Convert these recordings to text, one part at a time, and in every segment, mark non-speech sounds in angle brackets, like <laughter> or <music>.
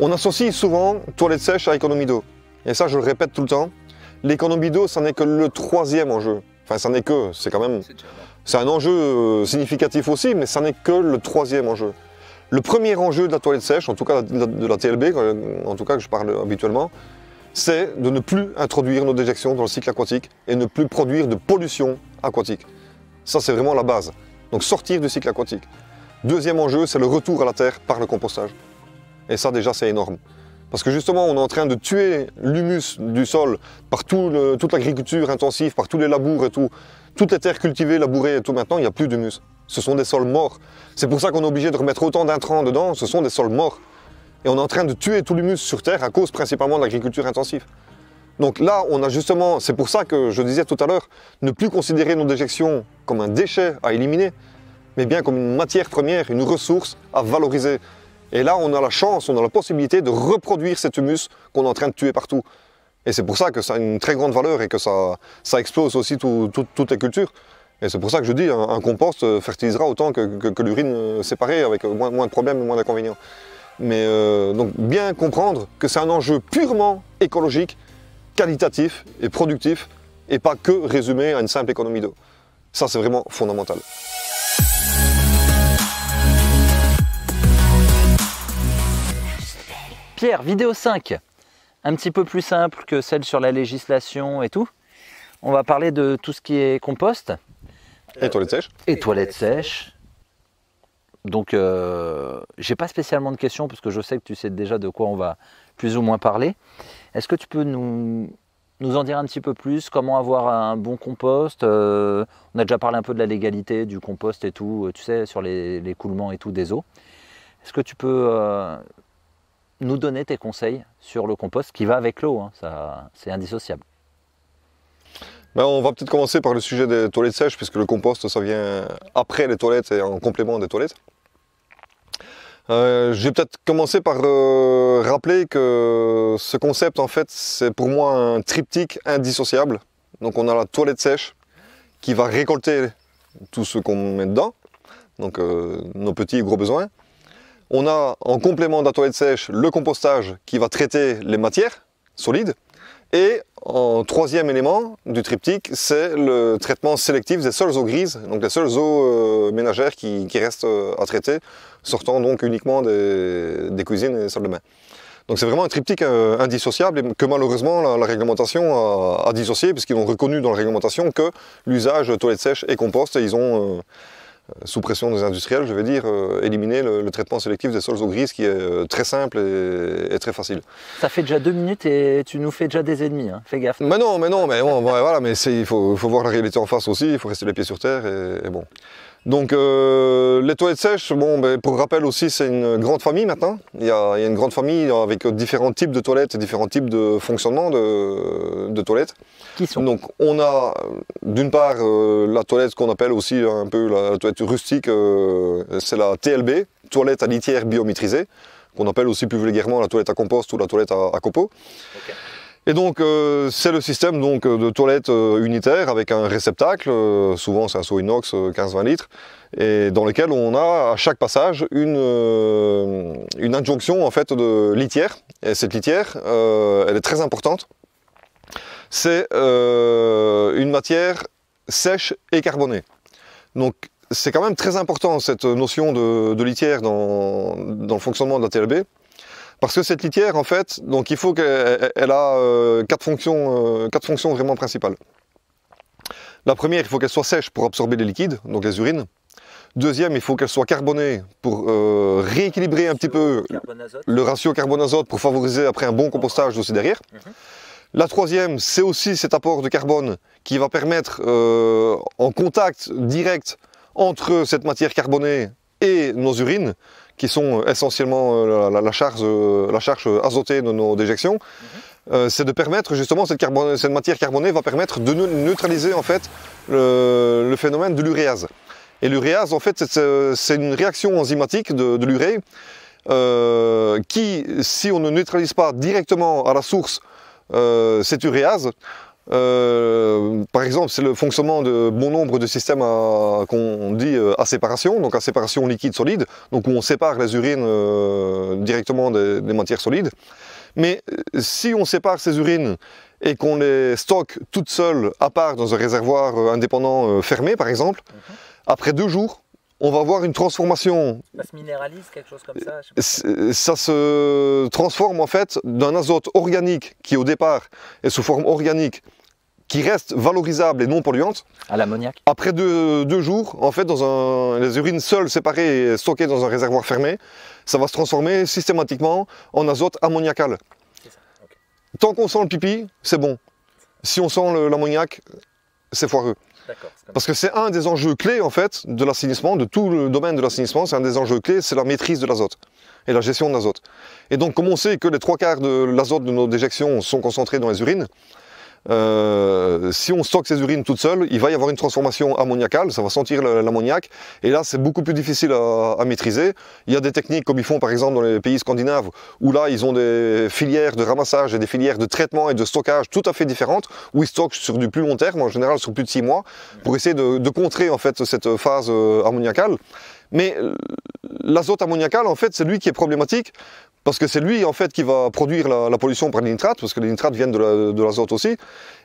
On associe souvent toilette sèche à économie d'eau. Et ça, je le répète tout le temps. L'économie d'eau, ça n'est que le troisième enjeu. Enfin, ça n'est que, c'est quand même, c'est un enjeu euh, significatif aussi, mais ça n'est que le troisième enjeu. Le premier enjeu de la toilette sèche, en tout cas de la TLB, en tout cas que je parle habituellement, c'est de ne plus introduire nos déjections dans le cycle aquatique et ne plus produire de pollution aquatique. Ça, c'est vraiment la base. Donc sortir du cycle aquatique. Deuxième enjeu, c'est le retour à la terre par le compostage. Et ça, déjà, c'est énorme. Parce que justement, on est en train de tuer l'humus du sol par toute l'agriculture intensive, par tous les labours et tout. Toutes les terres cultivées, labourées et tout, maintenant, il n'y a plus d'humus. Ce sont des sols morts. C'est pour ça qu'on est obligé de remettre autant d'intrants dedans, ce sont des sols morts. Et on est en train de tuer tout l'humus sur Terre à cause principalement de l'agriculture intensive. Donc là, on a justement, c'est pour ça que je disais tout à l'heure, ne plus considérer nos déjections comme un déchet à éliminer, mais bien comme une matière première, une ressource à valoriser. Et là, on a la chance, on a la possibilité de reproduire cet humus qu'on est en train de tuer partout. Et c'est pour ça que ça a une très grande valeur et que ça, ça explose aussi toutes les cultures. Et c'est pour ça que je dis, un, compost fertilisera autant que, l'urine séparée, avec moins, moins de problèmes et moins d'inconvénients. Mais euh, donc bien comprendre que c'est un enjeu purement écologique, qualitatif et productif, et pas que résumé à une simple économie d'eau. Ça, c'est vraiment fondamental. Pierre, vidéo 5, un petit peu plus simple que celle sur la législation et tout. On va parler de tout ce qui est compost. Et toilettes sèches. Et toilettes sèches. Donc, euh, j'ai pas spécialement de questions parce que je sais que tu sais déjà de quoi on va plus ou moins parler. Est-ce que tu peux nous, nous en dire un petit peu plus? Comment avoir un bon compost? Euh, On a déjà parlé un peu de la légalité du compost et tout, euh, tu sais, sur l'écoulement et tout des eaux. Est-ce que tu peux euh, nous donner tes conseils sur le compost qui va avec l'eau hein, C'est indissociable. Ben, on va peut-être commencer par le sujet des toilettes sèches, puisque le compost, ça vient après les toilettes et en complément des toilettes. Euh, je vais peut-être commencer par euh, rappeler que ce concept, en fait, c'est pour moi un triptyque indissociable. Donc on a la toilette sèche qui va récolter tout ce qu'on met dedans, donc euh, nos petits et gros besoins. On a en complément de la toilette sèche le compostage qui va traiter les matières solides. Et en troisième élément du triptyque, c'est le traitement sélectif des seules eaux grises, donc les seules eaux ménagères qui restent à traiter sortant donc uniquement des, cuisines et des salles de bain. Donc c'est vraiment un triptyque euh, indissociable et que malheureusement la, réglementation a, dissocié puisqu'ils ont reconnu dans la réglementation que l'usage toilettes sèches et compost ils ont, euh, sous pression des industriels, je vais dire, euh, éliminé le, traitement sélectif des sols eaux grises qui est très simple et, très facile. Ça fait déjà deux minutes et tu nous fais déjà des ennemis, hein. fais gaffe. Mais non, mais non, mais voilà, mais il faut, voir la réalité en face aussi, il faut rester les pieds sur terre et bon. Donc euh, les toilettes sèches, bon, ben, pour rappel aussi, c'est une grande famille maintenant. Il y, a, une grande famille avec différents types de toilettes et différents types de fonctionnement de, toilettes. Qui sont? Donc on a d'une part euh, la toilette qu'on appelle aussi un peu la, toilette rustique, euh, c'est la TLB, toilette à litière biométrisée, qu'on appelle aussi plus vulgairement la toilette à compost ou la toilette à, copeaux. Et donc euh, c'est le système donc, de toilette euh, unitaire avec un réceptacle, euh, souvent c'est un seau inox 15-20 litres, et dans lequel on a à chaque passage une, une adjonction en fait de litière. Et cette litière, elle est très importante. C'est une matière sèche et carbonée. Donc c'est quand même très important cette notion de, litière dans, dans, le fonctionnement de la TLB. Parce que cette litière, en fait, donc il faut qu'elle a euh, quatre, fonctions, euh, quatre fonctions vraiment principales. La première, il faut qu'elle soit sèche pour absorber les liquides, donc les urines. Deuxième, il faut qu'elle soit carbonée pour euh, rééquilibrer un petit peu le ratio carbone-azote pour favoriser après un bon compostage aussi derrière. Mhm. La troisième, c'est aussi cet apport de carbone qui va permettre, en contact direct entre cette matière carbonée et nos urines, qui sont essentiellement euh, la, charge, euh, la charge azotée de nos déjections, mhm. euh, c'est de permettre justement cette, cette, matière carbonée va permettre de neutraliser en fait le, phénomène de l'uréase. Et l'uréase en fait c'est une réaction enzymatique de, de l'urée qui, si on ne neutralise pas directement à la source cette uréase, Euh, par exemple, c'est le fonctionnement de bon nombre de systèmes qu'on dit euh, à séparation, donc à séparation liquide-solide, donc où on sépare les urines euh, directement des, matières solides. Mais si on sépare ces urines et qu'on les stocke toutes seules à part dans un réservoir indépendant fermé, par exemple, mhm. après deux jours, on va voir une transformation. Ça se minéralise, quelque chose comme ça Ça se transforme en fait d'un azote organique qui au départ est sous forme organique qui reste valorisable et non polluante. À l'ammoniac Après deux, jours, en fait, dans un, les urines seules séparées et stockées dans un réservoir fermé, ça va se transformer systématiquement en azote ammoniacal. Tant qu'on sent le pipi, c'est bon. Si on sent l'ammoniac, c'est foireux. Parce que c'est un des enjeux clés en fait de l'assainissement, de tout le domaine de l'assainissement, c'est un des enjeux clés, c'est la maîtrise de l'azote et la gestion de l'azote. Et donc comme on sait que les trois quarts de l'azote de nos déjections sont concentrés dans les urines, euh, si on stocke ces urines toutes seules, il va y avoir une transformation ammoniacale, ça va sentir l'ammoniac, et là c'est beaucoup plus difficile à, maîtriser. Il y a des techniques comme ils font par exemple dans les pays scandinaves, où là ils ont des filières de ramassage et des filières de traitement et de stockage tout à fait différentes, où ils stockent sur du plus long terme, en général sur plus de 6 mois, pour essayer de, contrer en fait cette phase euh, ammoniacale. Mais euh, l'azote ammoniacal, en fait, c'est lui qui est problématique parce que c'est lui en fait qui va produire la, pollution par les nitrates, parce que les nitrates viennent de l'azote aussi.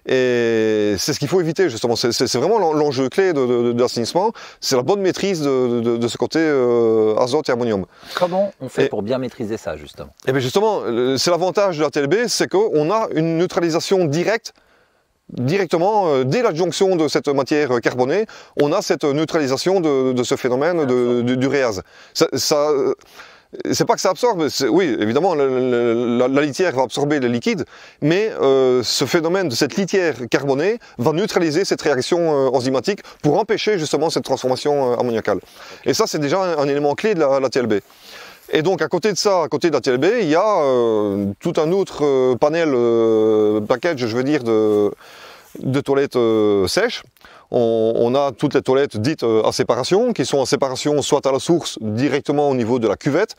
Et c'est ce qu'il faut éviter justement. C'est vraiment l'enjeu clé de, l'assainissement, c'est la bonne maîtrise de, ce côté euh, azote et ammonium. Comment on fait pour bien maîtriser ça justement? Eh bien justement, c'est l'avantage de la TLB, c'est qu'on a une neutralisation directe directement, euh, dès l'adjonction de cette matière carbonée, on a cette neutralisation de, ce phénomène du réaz. Ça, c'est pas que ça absorbe, oui, évidemment, la, litière va absorber le liquide, mais euh, ce phénomène de cette litière carbonée va neutraliser cette réaction euh, enzymatique pour empêcher justement cette transformation euh, ammoniacale. Et ça, c'est déjà un, élément clé de la, TLB. Et donc à côté de ça, à côté de la TLB, il y a tout un autre panel, package, je veux dire, de, de toilettes sèches on, a toutes les toilettes dites euh, à séparation, qui sont en séparation soit à la source, directement au niveau de la cuvette.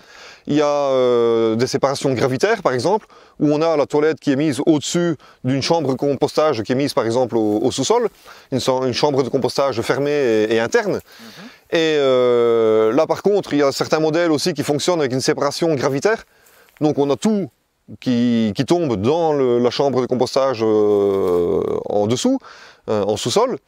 Il y a euh, des séparations gravitaires, par exemple, où on a la toilette qui est mise au-dessus d'une chambre de compostage qui est mise, par exemple, au, sous-sol, une, chambre de compostage fermée et, interne. Mhm. Et euh, là, par contre, il y a certains modèles aussi qui fonctionnent avec une séparation gravitaire. Donc on a tout qui, tombe dans la chambre de compostage en dessous, en sous-sol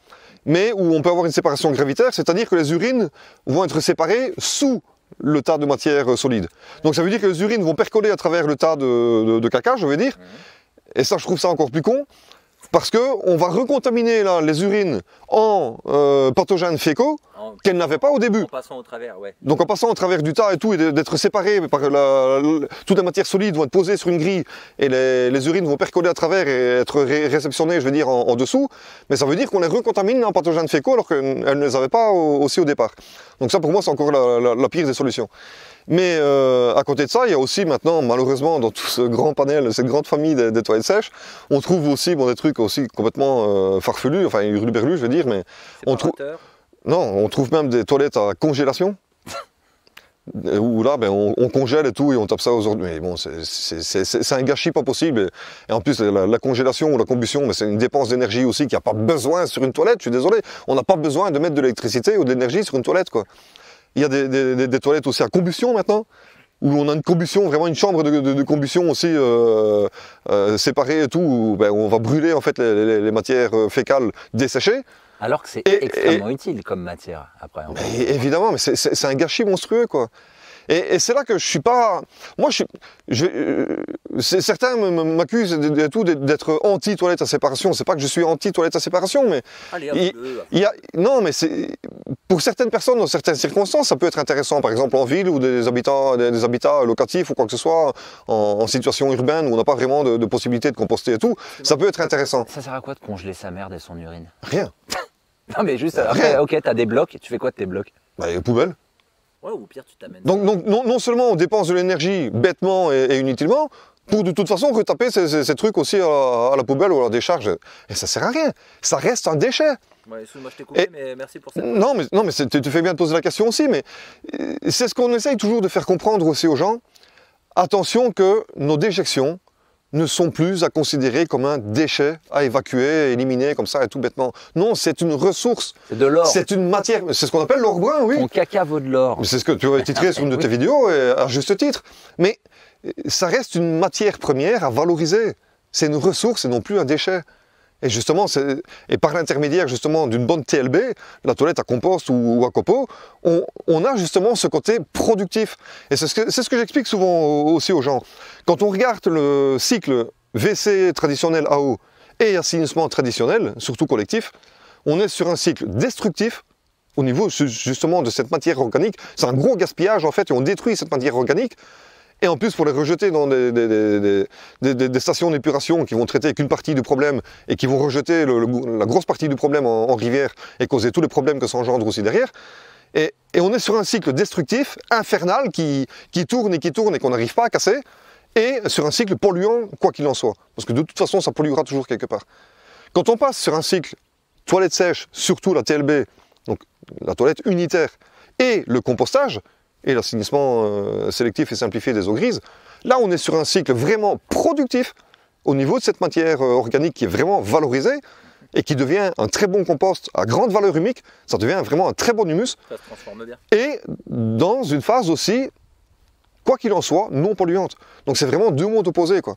mais où on peut avoir une séparation gravitaire, c'est-à-dire que les urines vont être séparées sous le tas de matière solide. Donc ça veut dire que les urines vont percoler à travers le tas de, caca, je veux dire. Et ça, je trouve ça encore plus con, parce qu'on va recontaminer les urines en euh, pathogènes fécaux qu'elles n'avaient pas au début. En passant au travers, ouais. Donc en passant au travers du tas et tout, et d'être séparées par la, toutes les matières solides vont être posées sur une grille et les, urines vont percoler à travers et être réceptionnées, je veux dire, en, dessous. Mais ça veut dire qu'on les recontamine en pathogènes fécaux alors qu'elles ne les avaient pas aussi au départ. Donc ça, pour moi, c'est encore la, pire des solutions. Mais euh, à côté de ça, il y a aussi maintenant, malheureusement, dans tout ce grand panel, cette grande famille des, toilettes sèches, on trouve aussi bon, des trucs aussi complètement euh, farfelus, enfin hurluberlus, je veux dire, mais on trouve. Non, on trouve même des toilettes à congélation. <laughs> où là, ben, on, congèle et tout et on tape ça aujourd'hui. Mais bon, c'est un gâchis pas possible. Et, en plus, la, congélation ou la combustion, c'est une dépense d'énergie aussi qui a pas besoin sur une toilette. Je suis désolé, on n'a pas besoin de mettre de l'électricité ou de l'énergie sur une toilette, quoi. Il y a des, toilettes aussi à combustion maintenant, où on a une combustion, vraiment une chambre de, combustion aussi euh, euh, séparée et tout, où ben, on va brûler en fait les, matières euh, fécales desséchées. Alors que c'est extrêmement utile comme matière après. évidemment, mais c'est un gâchis monstrueux quoi. Et, c'est là que je suis pas. Moi, je suis. Euh, certains m'accusent d'être anti-toilette à séparation. C'est pas que je suis anti-toilette à séparation, mais. il, y a, non, mais c'est. Pour certaines personnes, dans certaines circonstances, ça peut être intéressant. Par exemple, en ville ou des habitats, des, habitats locatifs ou quoi que ce soit, en, situation urbaine où on n'a pas vraiment de, possibilité de composter et tout, ça peut être intéressant. Ça sert à quoi de congeler sa merde et son urine? Rien. <laughs> non, mais juste après, ok, t'as des blocs, tu fais quoi de tes blocs? Bah, les poubelles. Ouais, ou pire, tu t'amènes. Donc, donc non, seulement on dépense de l'énergie bêtement et, inutilement, pour de toute façon retaper ces, trucs aussi à, la poubelle ou à la décharge. Et ça sert à rien. Ça reste un déchet. Ouais, moi je t'ai coupé, mais merci pour ça. Non, mais, non, mais tu, fais bien de poser la question aussi, mais euh, c'est ce qu'on essaye toujours de faire comprendre aussi aux gens. Attention que nos déjections ne sont plus à considérer comme un déchet à évacuer, éliminer comme ça et tout bêtement. Non, c'est une ressource. C'est de l'or. C'est une matière. C'est ce qu'on appelle l'or brun, oui. Ton caca vaut de l'or. C'est ce que tu as titré sur une de tes <laughs> vidéos, et à juste titre. Mais ça reste une matière première à valoriser. C'est une ressource et non plus un déchet. Et justement, et par l'intermédiaire justement d'une bonne TLB, la toilette à compost ou, à copeaux, on, a justement ce côté productif. Et c'est ce que, ce que j'explique souvent aussi aux gens. Quand on regarde le cycle WC traditionnel AO et assainissement traditionnel, surtout collectif, on est sur un cycle destructif au niveau justement de cette matière organique. C'est un gros gaspillage en fait et on détruit cette matière organique et en plus, pour les rejeter dans des, stations d'épuration qui vont traiter qu'une partie du problème et qui vont rejeter la grosse partie du problème en, rivière et causer tous les problèmes que ça engendre aussi derrière. Et, on est sur un cycle destructif, infernal, qui, tourne et qui tourne et qu'on n'arrive pas à casser, et sur un cycle polluant, quoi qu'il en soit. Parce que de toute façon, ça polluera toujours quelque part. Quand on passe sur un cycle toilette sèche, surtout la TLB, donc la toilette unitaire, et le compostage, et l'assainissement euh, sélectif et simplifié des eaux grises. Là, on est sur un cycle vraiment productif au niveau de cette matière euh, organique qui est vraiment valorisée et qui devient un très bon compost à grande valeur humique. Ça devient vraiment un très bon humus. Ça se transforme bien. Et dans une phase aussi, quoi qu'il en soit, non polluante. Donc c'est vraiment deux mondes opposés. Quoi.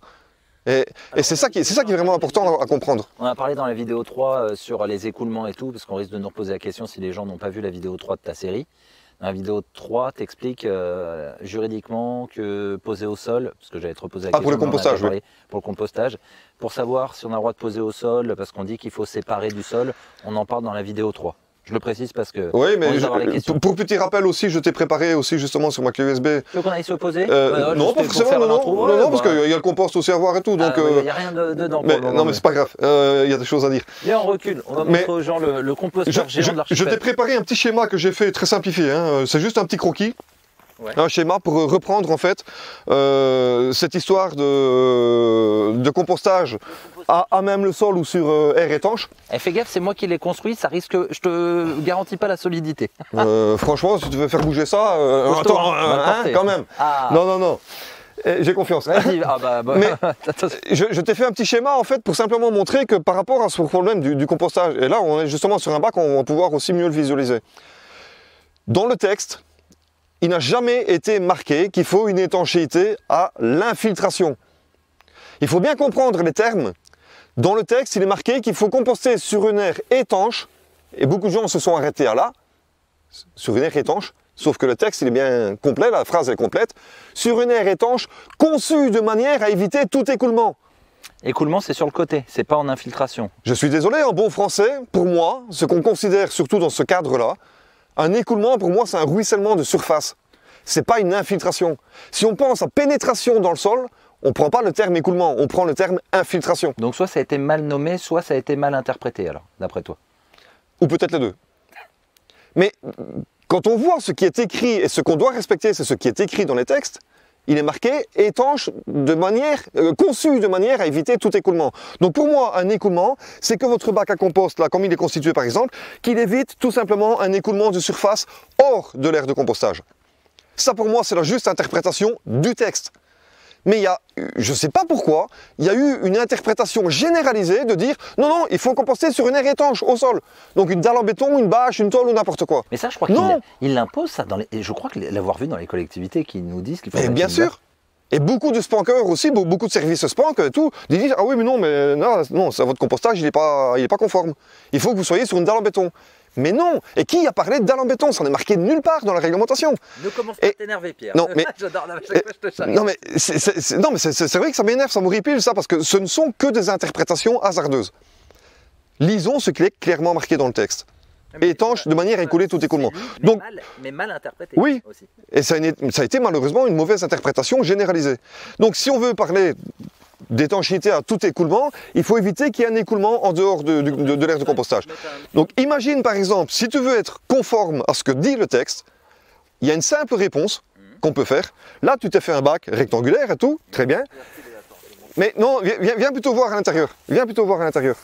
Et, c'est ça, qui, ça qui est vraiment important à, comprendre. On a parlé dans la vidéo 3 euh, sur les écoulements et tout, parce qu'on risque de nous reposer la question si les gens n'ont pas vu la vidéo 3 de ta série. La vidéo 3, tu expliques euh, juridiquement que poser au sol, parce que j'allais te reposer la ah, question. pour le compostage, oui. Pour le compostage. Pour savoir si on a le droit de poser au sol, parce qu'on dit qu'il faut séparer du sol, on en parle dans la vidéo 3. Je le précise parce que. Oui, mais pour, petit rappel aussi, je t'ai préparé aussi justement sur ma clé USB. Tu veux qu'on aille se poser euh, Non, pas forcément, non, non, non, parce qu'il y a le compost aussi à voir et tout. Donc, ah, il n'y a rien dedans. Mais, non, mais c'est pas grave, euh, il y a des choses à dire. Viens, on recule, on va montrer aux gens le, le composteur géant de l'archipel. Je t'ai préparé un petit schéma que j'ai fait très simplifié, hein. c'est juste un petit croquis. Un schéma pour reprendre en fait euh, cette histoire de, compostage à, même le sol ou sur euh, air étanche. Et eh, fais gaffe, c'est moi qui l'ai construit, ça risque, je te garantis pas la solidité. Euh, franchement, si tu veux faire bouger ça, attends, hein, quand même. Ah. Non, non, non. Eh, j'ai confiance. Ah, bah, bah. Mais <laughs> je, t'ai fait un petit schéma en fait pour simplement montrer que par rapport à ce problème du, du compostage, et là on est justement sur un bac, on va pouvoir aussi mieux le visualiser. Dans le texte, il n'a jamais été marqué qu'il faut une étanchéité à l'infiltration. Il faut bien comprendre les termes. Dans le texte, il est marqué qu'il faut composter sur une aire étanche, et beaucoup de gens se sont arrêtés à là, sur une aire étanche, sauf que le texte il est bien complet, la phrase est complète, sur une aire étanche conçue de manière à éviter tout écoulement. Écoulement, c'est sur le côté, c'est pas en infiltration. Je suis désolé, en bon français, pour moi, ce qu'on considère surtout dans ce cadre-là, un écoulement, pour moi, c'est un ruissellement de surface. C'est pas une infiltration. Si on pense à pénétration dans le sol, on ne prend pas le terme écoulement, on prend le terme infiltration. Donc soit ça a été mal nommé, soit ça a été mal interprété alors, d'après toi. Ou peut-être les deux. Mais quand on voit ce qui est écrit et ce qu'on doit respecter, c'est ce qui est écrit dans les textes, il est marqué étanche de manière, euh, conçu de manière à éviter tout écoulement. Donc pour moi, un écoulement, c'est que votre bac à compost, là, comme il est constitué par exemple, qu'il évite tout simplement un écoulement de surface hors de l'aire de compostage. Ça pour moi, c'est la juste interprétation du texte. Mais il y a, je ne sais pas pourquoi, il y a eu une interprétation généralisée de dire non, non, il faut composter sur une aire étanche au sol. Donc une dalle en béton, une bâche, une tôle ou n'importe quoi. Mais ça, je crois qu'il l'impose ça dans les. Je crois que l'avoir vu dans les collectivités qui nous disent qu'il faut. Mais bien sûr. Et beaucoup de spankers aussi, beaucoup de services spank et tout, ils disent Ah oui, mais non, mais non, non votre compostage, il n'est pas, pas conforme. Il faut que vous soyez sur une dalle en béton. Mais non Et qui a parlé dalle en béton? Ça n'est marqué nulle part dans la réglementation. Ne commence pas à t'énerver, Pierre. Non, mais... <laughs> J'adore la <laughs> Non, mais c'est vrai que ça m'énerve, ça m'horripile, ça, parce que ce ne sont que des interprétations hasardeuses. Lisons ce qui est clairement marqué dans le texte. étanche de manière à écouler tout écoulement. Mais, Donc, mal, mais mal interprété. Oui, et ça a été malheureusement une mauvaise interprétation généralisée. Donc si on veut parler d'étanchéité à tout écoulement, il faut éviter qu'il y ait un écoulement en dehors de, l'aire de compostage. Donc imagine par exemple, si tu veux être conforme à ce que dit le texte, il y a une simple réponse qu'on peut faire. Là, tu t'es fait un bac rectangulaire et tout, très bien. Mais non, viens, plutôt voir à l'intérieur. Viens plutôt voir à l'intérieur.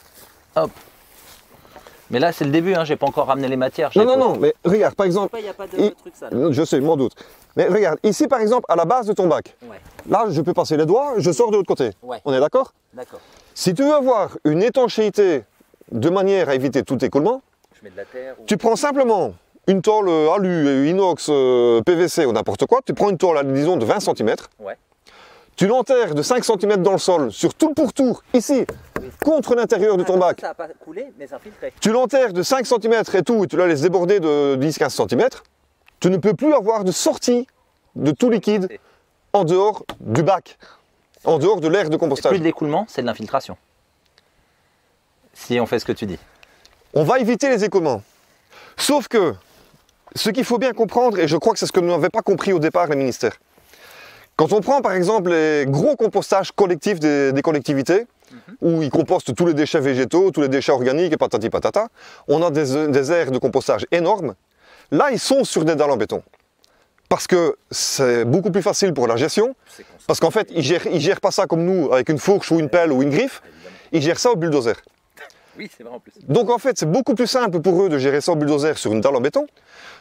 Mais là, c'est le début, hein, j'ai pas encore ramené les matières. Non, non, non, mais regarde, par exemple. Il n'y a pas de il- truc sale. Je sais, m'en doute. Mais regarde, ici par exemple, à la base de ton bac, Ouais, là je peux passer les doigts, je sors de l'autre côté. Ouais. On est d'accord d'accord. Si tu veux avoir une étanchéité de manière à éviter tout écoulement, Je mets de la terre. Ou... tu prends simplement une tôle euh, alu, inox, euh, PVC ou n'importe quoi, tu prends une tôle, disons, de 20 cm, Ouais. Tu l'enterres de 5 cm dans le sol, sur tout le pourtour, ici, contre l'intérieur de ton bac. Ça n'a pas coulé, mais ça. Tu l'enterres de 5 cm et tout, et tu la laisses déborder de 10-15 cm, tu ne peux plus avoir de sortie de tout liquide en dehors du bac, en dehors de l'air de Plus compostage. de l'écoulement, c'est de l'infiltration. Si on fait ce que tu dis. On va éviter les écoulements. Sauf que, ce qu'il faut bien comprendre, et je crois que c'est ce que nous n'avions pas compris au départ les ministères, quand on prend par exemple les gros compostages collectifs des, des collectivités, où ils compostent tous les déchets végétaux, tous les déchets organiques et patati patata, on a des, des aires de compostage énormes. Là, ils sont sur des dalles en béton. Parce que c'est beaucoup plus facile pour la gestion, parce qu'en fait, ils ne gèrent, ils gèrent pas ça comme nous, avec une fourche ou une pelle ou une griffe, ils gèrent ça au bulldozer. Oui, c'est vrai en plus. Donc en fait, c'est beaucoup plus simple pour eux de gérer ça au bulldozer sur une dalle en béton.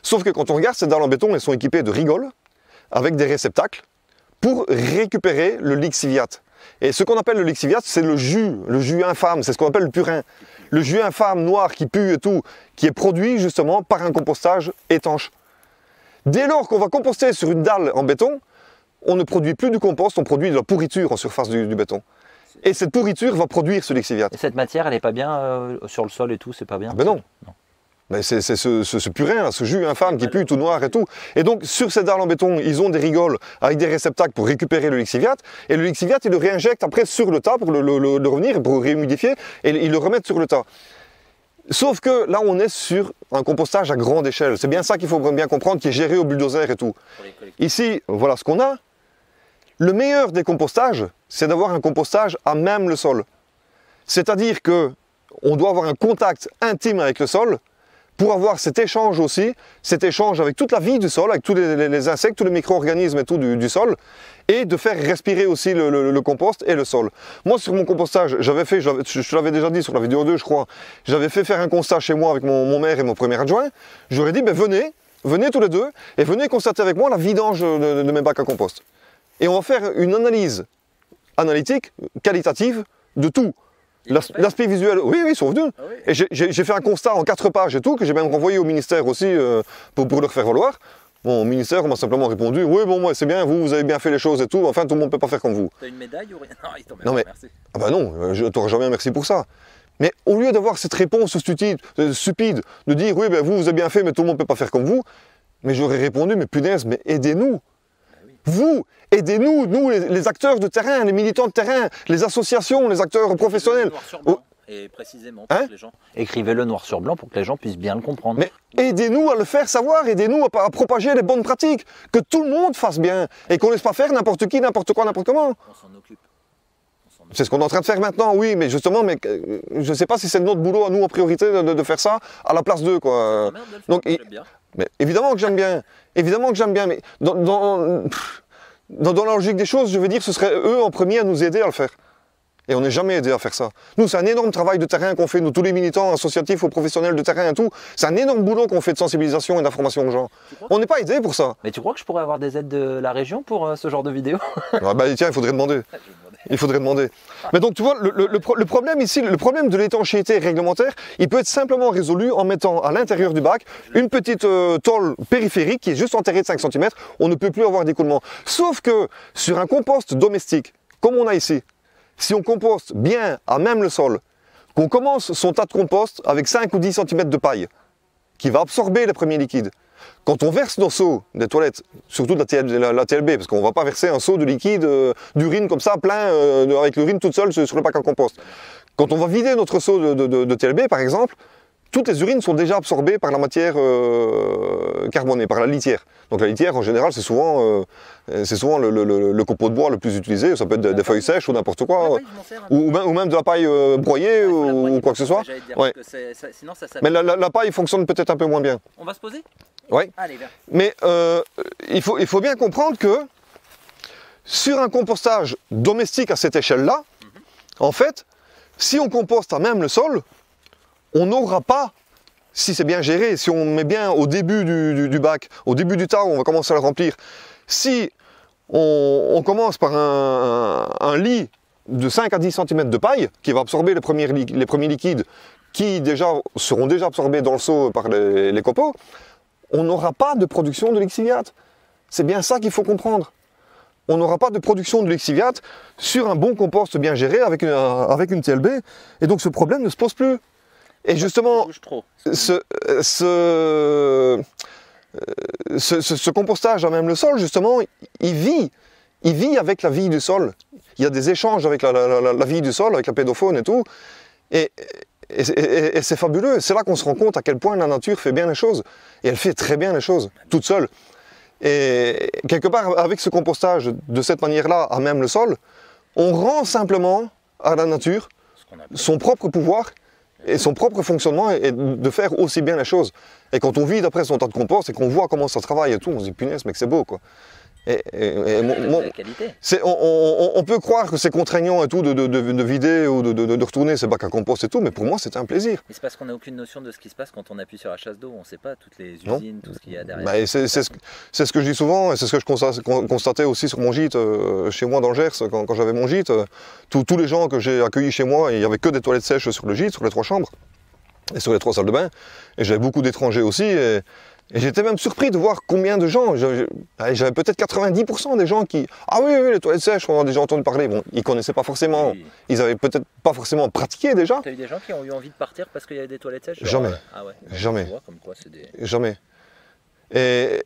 Sauf que quand on regarde ces dalles en béton, elles sont équipées de rigoles avec des réceptacles pour récupérer le lixiviate. Et ce qu'on appelle le lixiviate, c'est le jus, le jus infâme, c'est ce qu'on appelle le purin. Le jus infâme noir qui pue et tout, qui est produit justement par un compostage étanche. Dès lors qu'on va composter sur une dalle en béton, on ne produit plus du compost, on produit de la pourriture en surface du, du béton. Et cette pourriture va produire ce lixiviate. Et cette matière, elle est pas bien euh, sur le sol et tout, c'est pas bien? Ah ben non. Non. C'est ce, purin, ce jus infâme qui pue tout noir et tout. Et donc, sur ces dalles en béton, ils ont des rigoles avec des réceptacles pour récupérer le lixiviate. Et le lixiviate, ils le réinjectent après sur le tas pour le, le- le- le revenir, pour réhumidifier, et ils le remettent sur le tas. Sauf que là, on est sur un compostage à grande échelle. C'est bien ça qu'il faut bien comprendre, qui est géré au bulldozer et tout. Ici, voilà ce qu'on a. Le meilleur des compostages, c'est d'avoir un compostage à même le sol. C'est-à-dire que on doit avoir un contact intime avec le sol pour avoir cet échange aussi, cet échange avec toute la vie du sol, avec tous les, insectes, tous les micro-organismes et tout du, sol, et de faire respirer aussi le, compost et le sol. Moi, sur mon compostage, j'avais fait, je, l'avais- déjà dit sur la vidéo 2, je crois, j'avais fait faire un constat chez moi avec mon, maire et mon premier adjoint. J'aurais dit, ben venez, venez tous les deux, et venez constater avec moi la vidange de, de- de mes bacs à compost. Et on va faire une analyse analytique, qualitative, de tout. L'aspect visuel, oui, oui, ils sont venus. Ah oui. Et j'ai- fait un constat en quatre pages et tout, que j'ai même renvoyé au ministère aussi euh, pour, pour leur faire valoir. Bon, au ministère, on m'a simplement répondu Oui, bon, moi, c'est bien, vous, vous avez bien fait les choses et tout, enfin, tout le monde ne peut pas faire comme vous. T'as une médaille ou rien? Non, ils t'ont même Non, mais- merci. Ah bah non, euh, je t'aurais jamais merci pour ça. Mais au lieu d'avoir cette réponse stupide, euh, stupide de dire Oui, ben vous, vous avez bien fait, mais tout le monde ne peut pas faire comme vous, mais j'aurais répondu Mais punaise, mais aidez-nous Vous, aidez-nous, nous, les, les acteurs de terrain, les militants de terrain, les associations, les acteurs professionnels. Noir sur blanc, et précisément pour Hein que les gens. Écrivez-le noir sur blanc pour que les gens puissent bien le comprendre. Mais aidez-nous à le faire savoir, aidez-nous à, à propager les bonnes pratiques, que tout le monde fasse bien et qu'on ne laisse pas faire n'importe qui, n'importe quoi, n'importe comment. On s'en occupe. C'est ce qu'on est en train de faire maintenant, oui, mais justement, mais, euh, je ne sais pas si c'est notre boulot à nous en priorité de, de- de faire ça à la place d'eux. Quoi. Ah, merde de le faire, donc, j'aime il- bien. Mais évidemment que j'aime bien, évidemment que j'aime bien, mais dans, dans, pff, dans- dans la logique des choses, je veux dire, ce serait eux en premier à nous aider à le faire. Et on n'est jamais aidé à faire ça. Nous, c'est un énorme travail de terrain qu'on fait, nous, tous les militants associatifs aux professionnels de terrain et tout. C'est un énorme boulot qu'on fait de sensibilisation et d'information aux gens. On n'est pas aidé pour ça. Mais tu crois que je pourrais avoir des aides de la région pour euh, ce genre de vidéo? Ah bah, tiens, il faudrait demander. Il faudrait demander. Mais donc, tu vois, le problème ici, le problème de l'étanchéité réglementaire, il peut être simplement résolu en mettant à l'intérieur du bac une petite euh, tôle périphérique qui est juste enterrée de 5 cm. On ne peut plus avoir d'écoulement. Sauf que sur un compost domestique, comme on a ici, si on composte bien à même le sol, qu'on commence son tas de compost avec 5 ou 10 cm de paille, qui va absorber les premiers liquides. Quand on verse nos seaux des toilettes, surtout de la, TL la- la TLB, parce qu'on ne va pas verser un seau de liquide, euh, d'urine comme ça, plein, euh, avec l'urine toute seule sur le bac à compost. Quand on va vider notre seau de, de- de- de TLB, par exemple, toutes les urines sont déjà absorbées par la matière euh, carbonée, par la litière. Donc la litière, en général, c'est souvent, c'est souvent le, le- le- le copeau de bois le plus utilisé. Ça peut être des, des feuilles sèches ou n'importe quoi, sers peu. ou, ou même, de la paille broyée Ouais, ou, broyer, ou quoi que ce soit. Ouais. que ça- sinon, ça. Mais la, la- la paille fonctionne peut-être un peu moins bien. On va se poser? Viens. Mais euh, il, faut, il faut bien comprendre que sur un compostage domestique à cette échelle-là, en fait, si on composte à même le sol, on n'aura pas si c'est bien géré, si on met bien au début du, bac, au début du tas où on va commencer à le remplir, si on, commence par un, lit de 5 à 10 cm de paille qui va absorber les premiers, les premiers liquides qui déjà seront déjà absorbés dans le seau par les, copeaux, on n'aura pas de production de lixiviate. C'est bien ça qu'il faut comprendre. On n'aura pas de production de lixiviate sur un bon compost bien géré avec une, avec une TLB, et donc ce problème ne se pose plus. Et justement, ce, ce, ce, compostage à même le sol, justement, il vit. Il vit avec la vie du sol. Il y a des échanges avec la, vie du sol, avec la pédophone et tout. Et, et, c'est fabuleux. C'est là qu'on se rend compte à quel point la nature fait bien les choses. Et elle fait très bien les choses, toute seule. Et quelque part, avec ce compostage de cette manière-là, à même le sol, on rend simplement à la nature son propre pouvoir et son propre fonctionnement et de faire aussi bien les choses. Et quand on vit d'après son tas de compost et qu'on voit comment ça travaille et tout, on se dit punaise, mais que c'est beau quoi. Et, on, peut croire que c'est contraignant et tout de, de, vider ou de, retourner ces bacs à compost et tout, mais pour moi c'est un plaisir. Mais c'est parce qu'on n'a aucune notion de ce qui se passe quand on appuie sur la chasse d'eau, on ne sait pas toutes les usines, tout ce qu'il y a derrière. Bah, c'est ce, que je dis souvent et c'est ce que je constatais aussi sur mon gîte euh, chez moi dans le Gers quand, j'avais mon gîte. Euh, tous les gens que j'ai accueillis chez moi, il n'y avait que des toilettes sèches sur le gîte, sur les trois chambres et sur les trois salles de bain. Et j'avais beaucoup d'étrangers aussi. Et, et j'étais même surpris de voir combien de gens, j'avais peut-être 90% des gens qui, ah oui, oui, les toilettes sèches, on a déjà entendu parler. Bon, ils connaissaient pas forcément, ils avaient peut-être pas forcément pratiqué déjà. T'as eu des gens qui ont eu envie de partir parce qu'il y avait des toilettes sèches Jamais. Ah ouais. Jamais. Jamais. Et,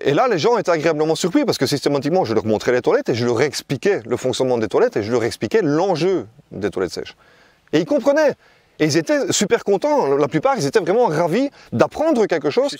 et, là, les gens étaient agréablement surpris parce que systématiquement, je leur montrais les toilettes et je leur expliquais le fonctionnement des toilettes et je leur expliquais l'enjeu des toilettes sèches. Et ils comprenaient. Et ils étaient super contents, la plupart, ils étaient vraiment ravis d'apprendre quelque chose.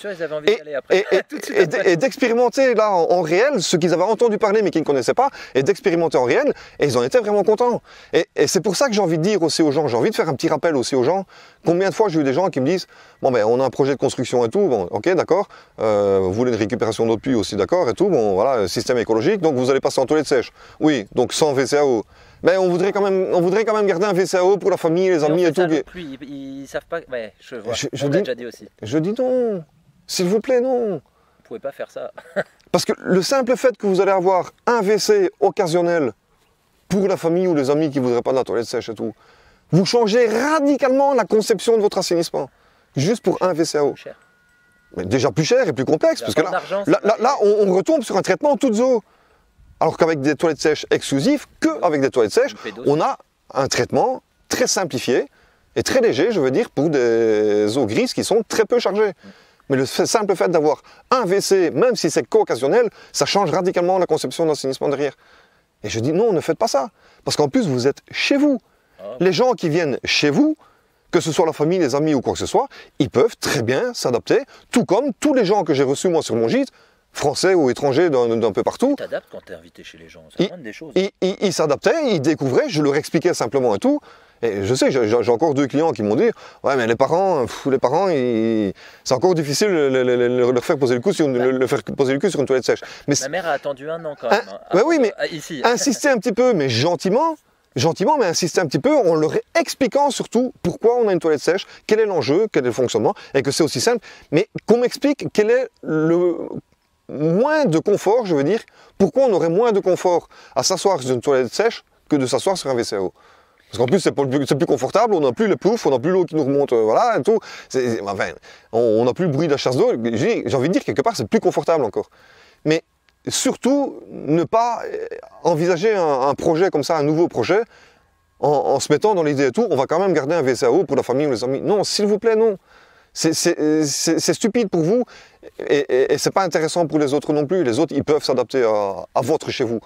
et, d'expérimenter là en, réel ce qu'ils avaient entendu parler mais qu'ils ne connaissaient pas, et d'expérimenter en réel, et ils en étaient vraiment contents. Et, c'est pour ça que j'ai envie de dire aussi aux gens, j'ai envie de faire un petit rappel aussi aux gens, combien de fois j'ai eu des gens qui me disent, bon ben on a un projet de construction et tout, bon ok d'accord, euh, vous voulez une récupération d'eau de pluie aussi d'accord et tout, bon voilà, système écologique, donc vous allez passer en toilette sèche. Oui, donc sans VCAO. Mais on voudrait quand même, on voudrait quand même garder un VCAO pour la famille, les amis et tout. Plus, ils, savent pas. Ouais, je vois. Je, on dis, déjà dit aussi. Je dis non. S'il vous plaît, non. Vous pouvez pas faire ça. <laughs> Parce que le simple fait que vous allez avoir un WC occasionnel pour la famille ou les amis qui voudraient pas de la toilette sèche et tout, vous changez radicalement la conception de votre assainissement. Juste pour un VCAO. Plus cher. Mais déjà plus cher et plus complexe. Parce que là, là, là, on, on retombe sur un traitement en toutes eaux. Alors qu'avec des toilettes sèches exclusives, qu'avec des toilettes sèches, on a un traitement très simplifié et très léger, je veux dire, pour des eaux grises qui sont très peu chargées. Mais le simple fait d'avoir un WC, même si c'est co-occasionnel, ça change radicalement la conception d'assainissement derrière. Et je dis non, ne faites pas ça. Parce qu'en plus, vous êtes chez vous. Ah. Les gens qui viennent chez vous, que ce soit la famille, les amis ou quoi que ce soit, ils peuvent très bien s'adapter, tout comme tous les gens que j'ai reçus moi sur mon gîte français ou étrangers d'un peu partout. Tu t'adaptes quand tu es invité chez les gens, c'est des choses. Ils s'adaptaient, ils découvraient, je leur expliquais simplement tout. Et je sais, j'ai encore deux clients qui m'ont dit Ouais, mais les parents, les parents c'est encore difficile de leur faire poser le cul sur une, le faire poser le cul sur une toilette sèche. Mais Ma mère a attendu un an quand même. Hein. oui, mais ici. insister un petit peu, mais gentiment, gentiment, mais insister un petit peu en leur expliquant surtout pourquoi on a une toilette sèche, quel est l'enjeu, quel est le fonctionnement, et que c'est aussi simple, mais qu'on m'explique quel est le moins de confort, je veux dire, pourquoi on aurait moins de confort à s'asseoir sur une toilette sèche que de s'asseoir sur un VCO parce qu'en plus, c'est plus, confortable, on n'a plus le pouf, on n'a plus l'eau qui nous remonte, euh, voilà, et tout. On n'a plus le bruit de la chasse d'eau. J'ai envie de dire, quelque part, c'est plus confortable encore. Mais surtout, ne pas euh, envisager un, projet comme ça, un nouveau projet, en, se mettant dans l'idée et tout, on va quand même garder un VCAO pour la famille ou les amis. Non, s'il vous plaît, non. C'est stupide pour vous et, et, c'est pas intéressant pour les autres non plus. Les autres, ils peuvent s'adapter à, votre chez vous,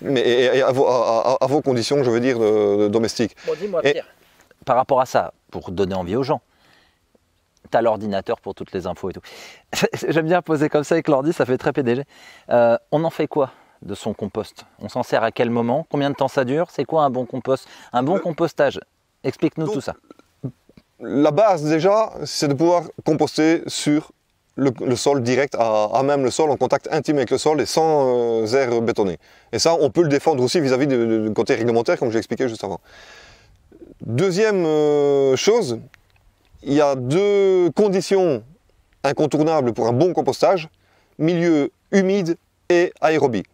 mais à, vos, conditions, je veux dire, de, domestiques. Bon, dis-moi, Pierre. Par rapport à ça, pour donner envie aux gens, tu as l'ordinateur pour toutes les infos et tout. <laughs> J'aime bien poser comme ça avec l'ordi, ça fait très PDG. Euh, on en fait quoi de son compost? On s'en sert à quel moment? Combien de temps ça dure? C'est quoi un bon compost? Un bon compostage? Explique-nous tout ça la base déjà, c'est de pouvoir composter sur le, sol direct, à, même le sol, en contact intime avec le sol et sans euh, air bétonné. Et ça, on peut le défendre aussi vis-à-vis du côté réglementaire, comme j'ai expliqué juste avant. Deuxième euh, chose, il y a deux conditions incontournables pour un bon compostage, milieu humide et aérobie.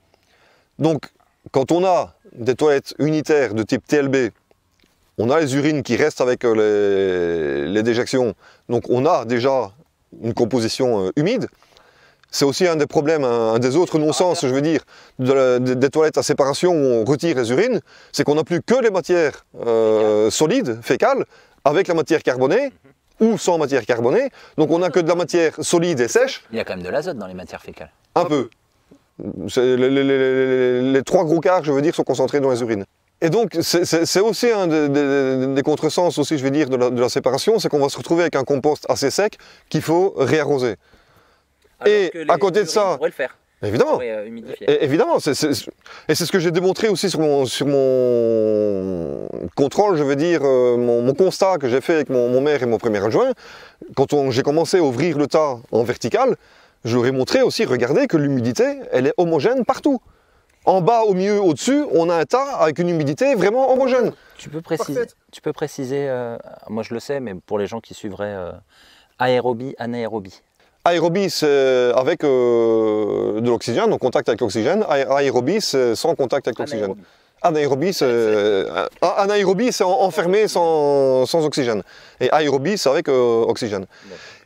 Donc, quand on a des toilettes unitaires de type TLB, on a les urines qui restent avec euh, les, déjections, donc on a déjà une composition euh, humide. C'est aussi un des problèmes, un, des autres non-sens, je veux dire, des toilettes à séparation où on retire les urines, c'est qu'on n'a plus que les matières euh, solides, fécales, avec la matière carbonée, ou sans matière carbonée. Donc on n'a que de la matière solide et sèche. Il y a quand même de l'azote dans les matières fécales. Un peu. Les, trois gros quarts, je veux dire, sont concentrés dans les urines. Et donc, c'est aussi un des, contresens, aussi, je veux dire, de la, séparation, c'est qu'on va se retrouver avec un compost assez sec qu'il faut réarroser et à côté de ça, le faire. Évidemment. Euh, évidemment. et c'est ce que j'ai démontré aussi sur mon, sur mon contrôle, je veux dire, euh, mon, constat que j'ai fait avec mon, maire et mon premier adjoint. Quand j'ai commencé à ouvrir le tas en vertical, je leur ai montré aussi, regardez, que l'humidité, elle est homogène partout. En bas, au milieu, au-dessus, on a un tas avec une humidité vraiment homogène. Tu peux préciser, tu peux préciser euh, moi je le sais, mais pour les gens qui suivraient aérobie, anaérobie. Aérobie, c'est avec euh, de l'oxygène, donc contact avec l'oxygène. Aérobie, c'est sans contact avec l'oxygène. Anaérobie, c'est euh, anaérobie, c'est enfermé sans, sans, oxygène. Et aérobie, c'est avec euh, oxygène.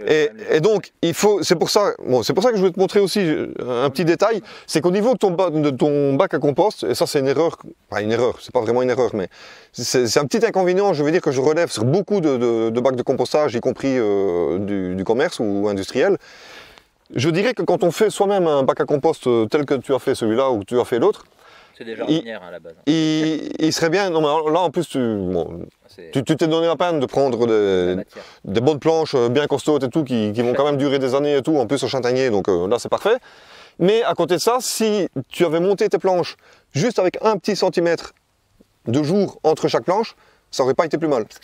Et, et, donc, il faut, c'est pour ça, bon, c'est pour ça que je voulais te montrer aussi un petit détail, c'est qu'au niveau de ton, de ton, bac à compost, et ça c'est une erreur, pas une erreur, c'est pas vraiment une erreur, mais c'est un petit inconvénient, je veux dire que je relève sur beaucoup de, de, bacs de compostage, y compris euh, du, du, commerce ou industriel. Je dirais que quand on fait soi-même un bac à compost tel que tu as fait celui-là ou que tu as fait l'autre, c'est déjà ordinaire hein, à la base. Hein. Il, serait bien, non mais là en plus tu tu t'es donné la peine de prendre des, bonnes planches euh, bien costaudes et tout qui, vont quand même durer des années et tout, en plus au chantagnier, donc euh, là c'est parfait. Mais à côté de ça, si tu avais monté tes planches juste avec un petit centimètre de jour entre chaque planche, ça aurait pas été plus mal. Parce,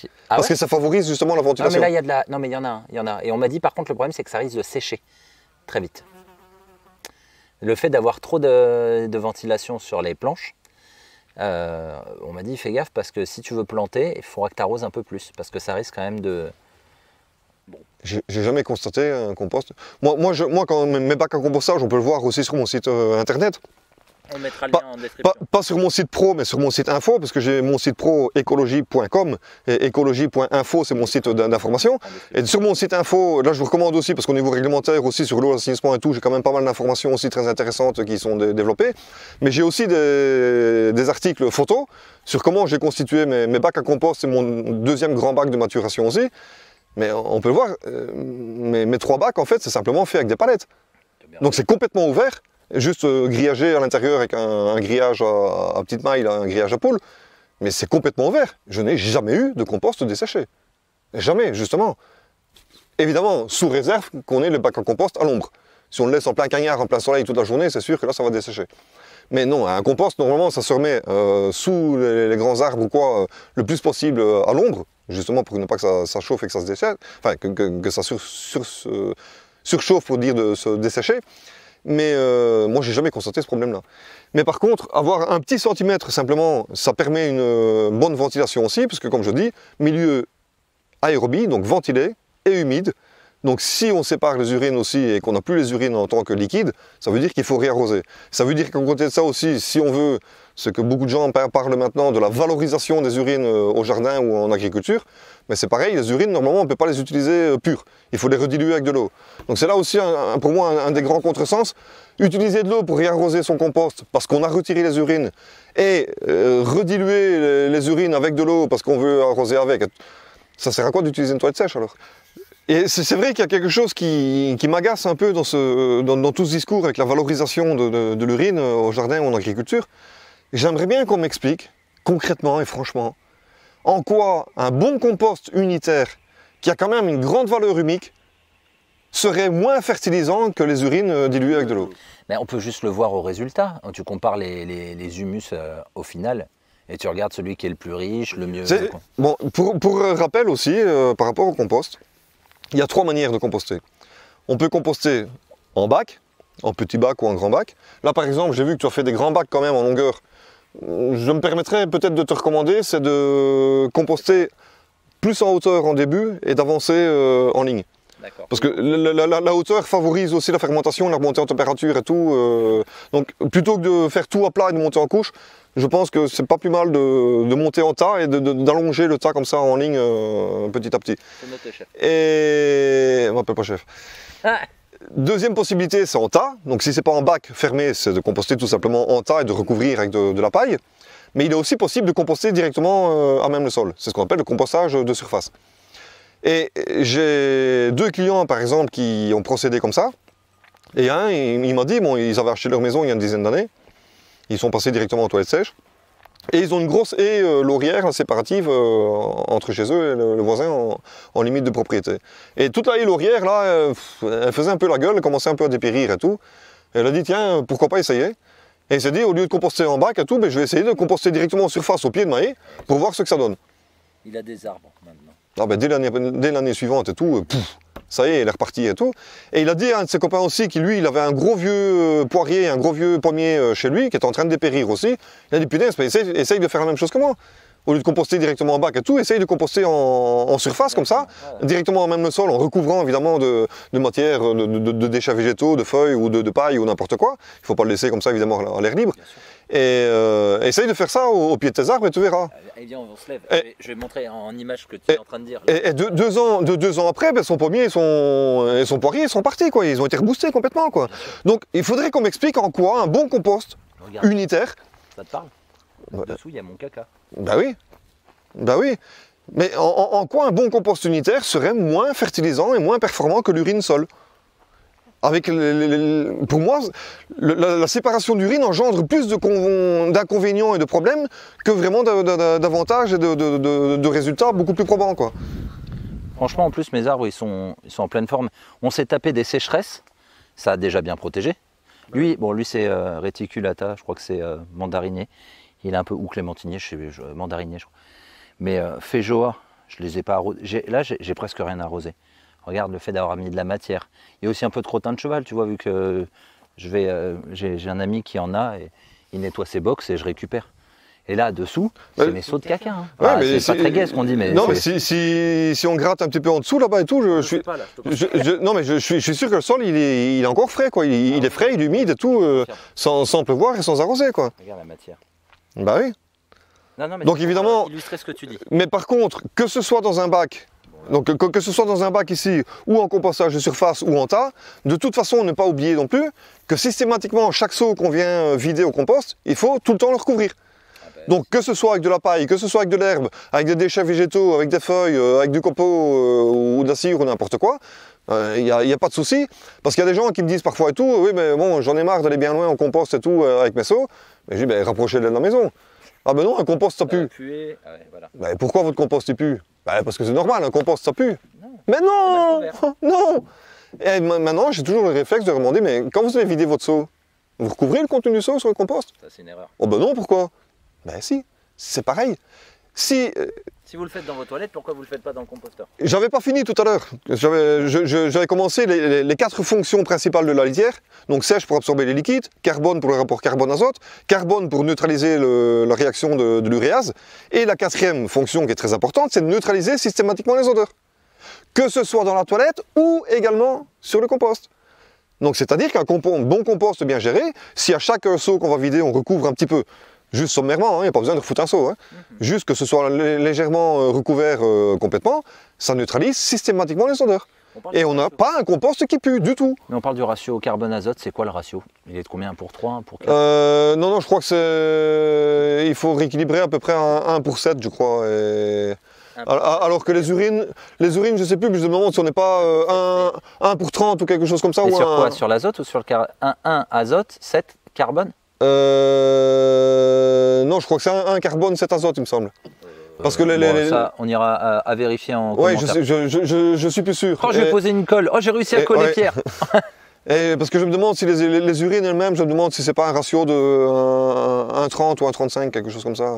que ah ça favorise justement la ventilation. Non mais là il y a de la... Non mais il y en a, il y en a. Et on m'a dit par contre le problème c'est que ça risque de sécher très vite le fait d'avoir trop de, ventilation sur les planches, euh, on m'a dit fais gaffe parce que si tu veux planter, il faudra que tu arroses un peu plus parce que ça risque quand même de. Bon. J'ai jamais constaté un compost. Moi, moi, je, moi, mes bacs à compostage, on peut le voir aussi sur mon site euh, internet. On mettra le lien en description. Pas, sur mon site pro, mais sur mon site info, parce que j'ai mon site pro écologie.com et écologie.info, c'est mon site d'information. Et sur mon site info, là je vous recommande aussi, parce qu'au niveau réglementaire aussi, sur l'eau, l'assainissement et tout, j'ai quand même pas mal d'informations aussi très intéressantes qui sont développées. Mais j'ai aussi des, articles photos sur comment j'ai constitué mes, bacs à compost, c'est mon deuxième grand bac de maturation aussi. Mais on peut le voir, euh, mes, mes trois bacs, en fait, c'est simplement fait avec des palettes. Donc c'est complètement ouvert juste euh, grillagé à l'intérieur avec un, grillage à, petite maille, un grillage à poule, mais c'est complètement ouvert. Je n'ai jamais eu de compost desséché. Jamais, justement. Évidemment, sous réserve qu'on ait le bac à compost à l'ombre. Si on le laisse en plein cagnard, en plein soleil toute la journée, c'est sûr que là, ça va dessécher. Mais non, un compost, normalement, ça se remet euh, sous les, grands arbres ou quoi, euh, le plus possible à l'ombre, justement pour ne pas que ça, chauffe et que ça se dessèche, enfin, que, ça surchauffe pour dire de se dessécher. Mais euh, moi, j'ai jamais constaté ce problème-là. Mais par contre, avoir un petit centimètre simplement, ça permet une euh, bonne ventilation aussi, parce que comme je dis, milieu aérobie, donc ventilé et humide. Donc si on sépare les urines aussi et qu'on n'a plus les urines en tant que liquide, ça veut dire qu'il faut réarroser. Ça veut dire qu'à côté de ça aussi, si on veut, ce que beaucoup de gens parlent maintenant de la valorisation des urines euh, au jardin ou en agriculture, mais c'est pareil, les urines, normalement, on ne peut pas les utiliser euh, pures. Il faut les rediluer avec de l'eau. Donc c'est là aussi, pour moi, un, des grands contresens. Utiliser de l'eau pour réarroser son compost parce qu'on a retiré les urines et euh, rediluer les, urines avec de l'eau parce qu'on veut arroser avec. Ça sert à quoi d'utiliser une toilette sèche alors? Et c'est vrai qu'il y a quelque chose qui, m'agace un peu dans, tout ce discours avec la valorisation de l'urine au jardin ou en agriculture. J'aimerais bien qu'on m'explique concrètement et franchement en quoi un bon compost unitaire, qui a quand même une grande valeur humique, serait moins fertilisant que les urines euh, diluées avec de l'eau. Mais on peut juste le voir au résultat. Tu compares les, humus euh, au final et tu regardes celui qui est le plus riche, le mieux. Bon, pour, rappel aussi, euh, par rapport au compost, il y a trois manières de composter. On peut composter en bac, en petit bac ou en grand bac. Là, par exemple, j'ai vu que tu as fait des grands bacs quand même en longueur je me permettrais peut-être de te recommander, c'est de composter plus en hauteur en début et d'avancer euh, en ligne. Parce que la, la, la, hauteur favorise aussi la fermentation, la remontée en température et tout. euh, donc plutôt que de faire tout à plat et de monter en couche, je pense que c'est pas plus mal de, de monter en tas et d'allonger le tas comme ça en ligne euh, petit à petit. Noté, chef. Et on m'appelle pas chef. Deuxième possibilité, c'est en tas. Donc si c'est pas en bac fermé, c'est de composter tout simplement en tas et de recouvrir avec de, la paille. Mais il est aussi possible de composter directement euh, à même le sol. C'est ce qu'on appelle le compostage de surface. Et j'ai deux clients par exemple qui ont procédé comme ça. Et un, il, m'a dit, bon, ils avaient acheté leur maison il y a une dizaine d'années. Ils sont passés directement en toilette sèche. Et ils ont une grosse haie euh, laurière séparative euh, entre chez eux et le, le voisin en, en limite de propriété. Et toute la haie laurière, là, euh, elle faisait un peu la gueule, elle commençait un peu à dépérir et tout. Et elle a dit, tiens, pourquoi pas essayer? Et il s'est dit, au lieu de composter en bac et tout, ben, je vais essayer de composter directement en surface au pied de ma haie pour voir ce que ça donne. Il a des arbres maintenant. Ah ben, dès l'année suivante et tout, pouf, ça y est, il est reparti et tout. Et il a dit à un de ses copains aussi qu'il lui, il avait un gros vieux euh, poirier, un gros vieux pommier euh, chez lui qui était en train de dépérir aussi. Il a dit putain, essaye, de faire la même chose que moi. Au lieu de composter directement en bac et tout, essaye de composter en, en surface comme ça, directement même le sol, en recouvrant évidemment de, matière, de, déchets végétaux, de feuilles ou de, de paille ou n'importe quoi. Il ne faut pas le laisser comme ça évidemment à l'air libre. Et euh, essaye de faire ça au, au pied de tes arbres et tu verras. Allez, viens, on se lève. Et- Je, vais, montrer en image ce que tu Et- es en train de dire. Et, et deux, deux ans, de deux ans après, ben, son pommier et son, et son poirier sont partis, quoi. Ils ont été reboostés complètement, quoi. Donc, il faudrait qu'on m'explique en quoi un bon compost Regarde, unitaire. ça te parle Ouais. Dessous, il y a mon caca. Bah oui, bah oui. Mais en quoi un bon compost unitaire serait moins fertilisant et moins performant que l'urine sol? Pour moi, la, séparation d'urine engendre plus d'inconvénients et de problèmes que vraiment d'a- d'a- d'avantages et de, résultats beaucoup plus probants. Franchement, en plus, mes arbres, ils sont, en pleine forme. On s'est tapé des sécheresses. Ça a déjà bien protégé. Lui, bon, lui, c'est euh, réticulata. Je crois que c'est euh, mandarinier. Il est un peu ou clémentinier, je sais, je- mandarinier, je crois. Mais euh, Féjoa, je les ai pas arrosés. Là, j'ai presque rien arrosé. Regarde le fait d'avoir mis de la matière. Il y a aussi un peu de crottin de cheval, tu vois, vu que je vais, euh, j'ai j'ai un ami qui en a et il nettoie ses box et je récupère. Et là, dessous, c'est Ouais. mes sauts de caca. hein. Ouais, mais c'est pas très gai ce qu'on dit, mais. non, mais si, si- si on gratte un petit peu en dessous là-bas et tout, je, je suis. pas, là, je te je- je- non mais je, je suis, je suis sûr que le sol il est, il est encore frais quoi, il, il est frais, il est humide et tout, euh, sans, sans pleuvoir et sans arroser quoi. Regarde la matière. Bah oui. Non, non, mais Donc, évidemment- illustrer ce que tu dis. Mais par contre, que ce soit dans un bac, donc que, que ce soit dans un bac ici, ou en compostage de surface ou en tas, de toute façon, ne pas oublier non plus que systématiquement, chaque seau qu'on vient euh, vider au compost, il faut tout le temps le recouvrir. Donc que ce soit avec de la paille, que ce soit avec de l'herbe, avec des déchets végétaux, avec des feuilles, euh, avec du copeau euh, ou de la cire ou n'importe quoi, il n'y a, y a pas de souci. Parce qu'il y a des gens qui me disent parfois et tout, oui mais bon j'en ai marre d'aller bien loin en compost et tout euh, avec mes seaux. Mais je dis, ben, rapprochez-les de la maison. Ah ben non, un compost ça pue. puer. Ah ouais, voilà. Ben, pourquoi votre compost il pue? Ben, Parce que c'est normal, un compost ça pue. Non. Mais non Non Et ma- maintenant j'ai toujours le réflexe de demander, mais quand vous avez vidé votre seau, vous recouvrez le contenu du seau sur le compost? Ça, c'est une erreur. Oh ben non, pourquoi? Ben si, c'est pareil. Si euh, Si vous le faites dans vos toilettes, pourquoi vous le faites pas dans le composteur j'avais pas fini tout à l'heure, j'avais commencé les, quatre fonctions principales de la litière. Donc sèche pour absorber les liquides, carbone pour le rapport carbone-azote, carbone pour neutraliser la réaction de, de l'uréase, et la quatrième fonction qui est très importante, c'est de neutraliser systématiquement les odeurs. Que ce soit dans la toilette ou également sur le compost. Donc c'est-à-dire qu'un bon compost bien géré, si à chaque seau qu'on va vider, on recouvre un petit peu, juste sommairement, il n'y a pas besoin de refoutre un seau, hein, juste que ce soit lé- légèrement euh, recouvert euh, complètement, ça neutralise systématiquement les odeurs. On Et on n'a pas un compost qui pue du tout. Mais on parle du ratio carbone-azote, c'est quoi le ratio? Il est de combien? 1 pour 3, 1 pour 4 Euh, non, non, je crois que c'est. Il faut rééquilibrer à peu près un 1 pour 7, je crois. et- Alors alors que les urines, les urines, je sais plus, mais je me demande si on n'est pas euh, 1, 1 pour 30 ou quelque chose comme ça. Et ou sur un- quoi? Sur l'azote ou sur le car... 1, 1 azote, 7 carbone? Euh, Non, je crois que c'est un, un carbone, 7 azote, il me semble. Parce que les. les- Bon, les- ça, on ira à, à vérifier en Ouais, je, commentaire. je, je, je, je suis plus sûr. Oh, je vais Et- poser une colle. Oh, j'ai réussi à coller ouais. Pierre. <laughs> Et parce que je me demande si les, les- les urines elles-mêmes, je me demande si c'est pas un ratio de 1,30 ou 1,35, quelque chose comme ça.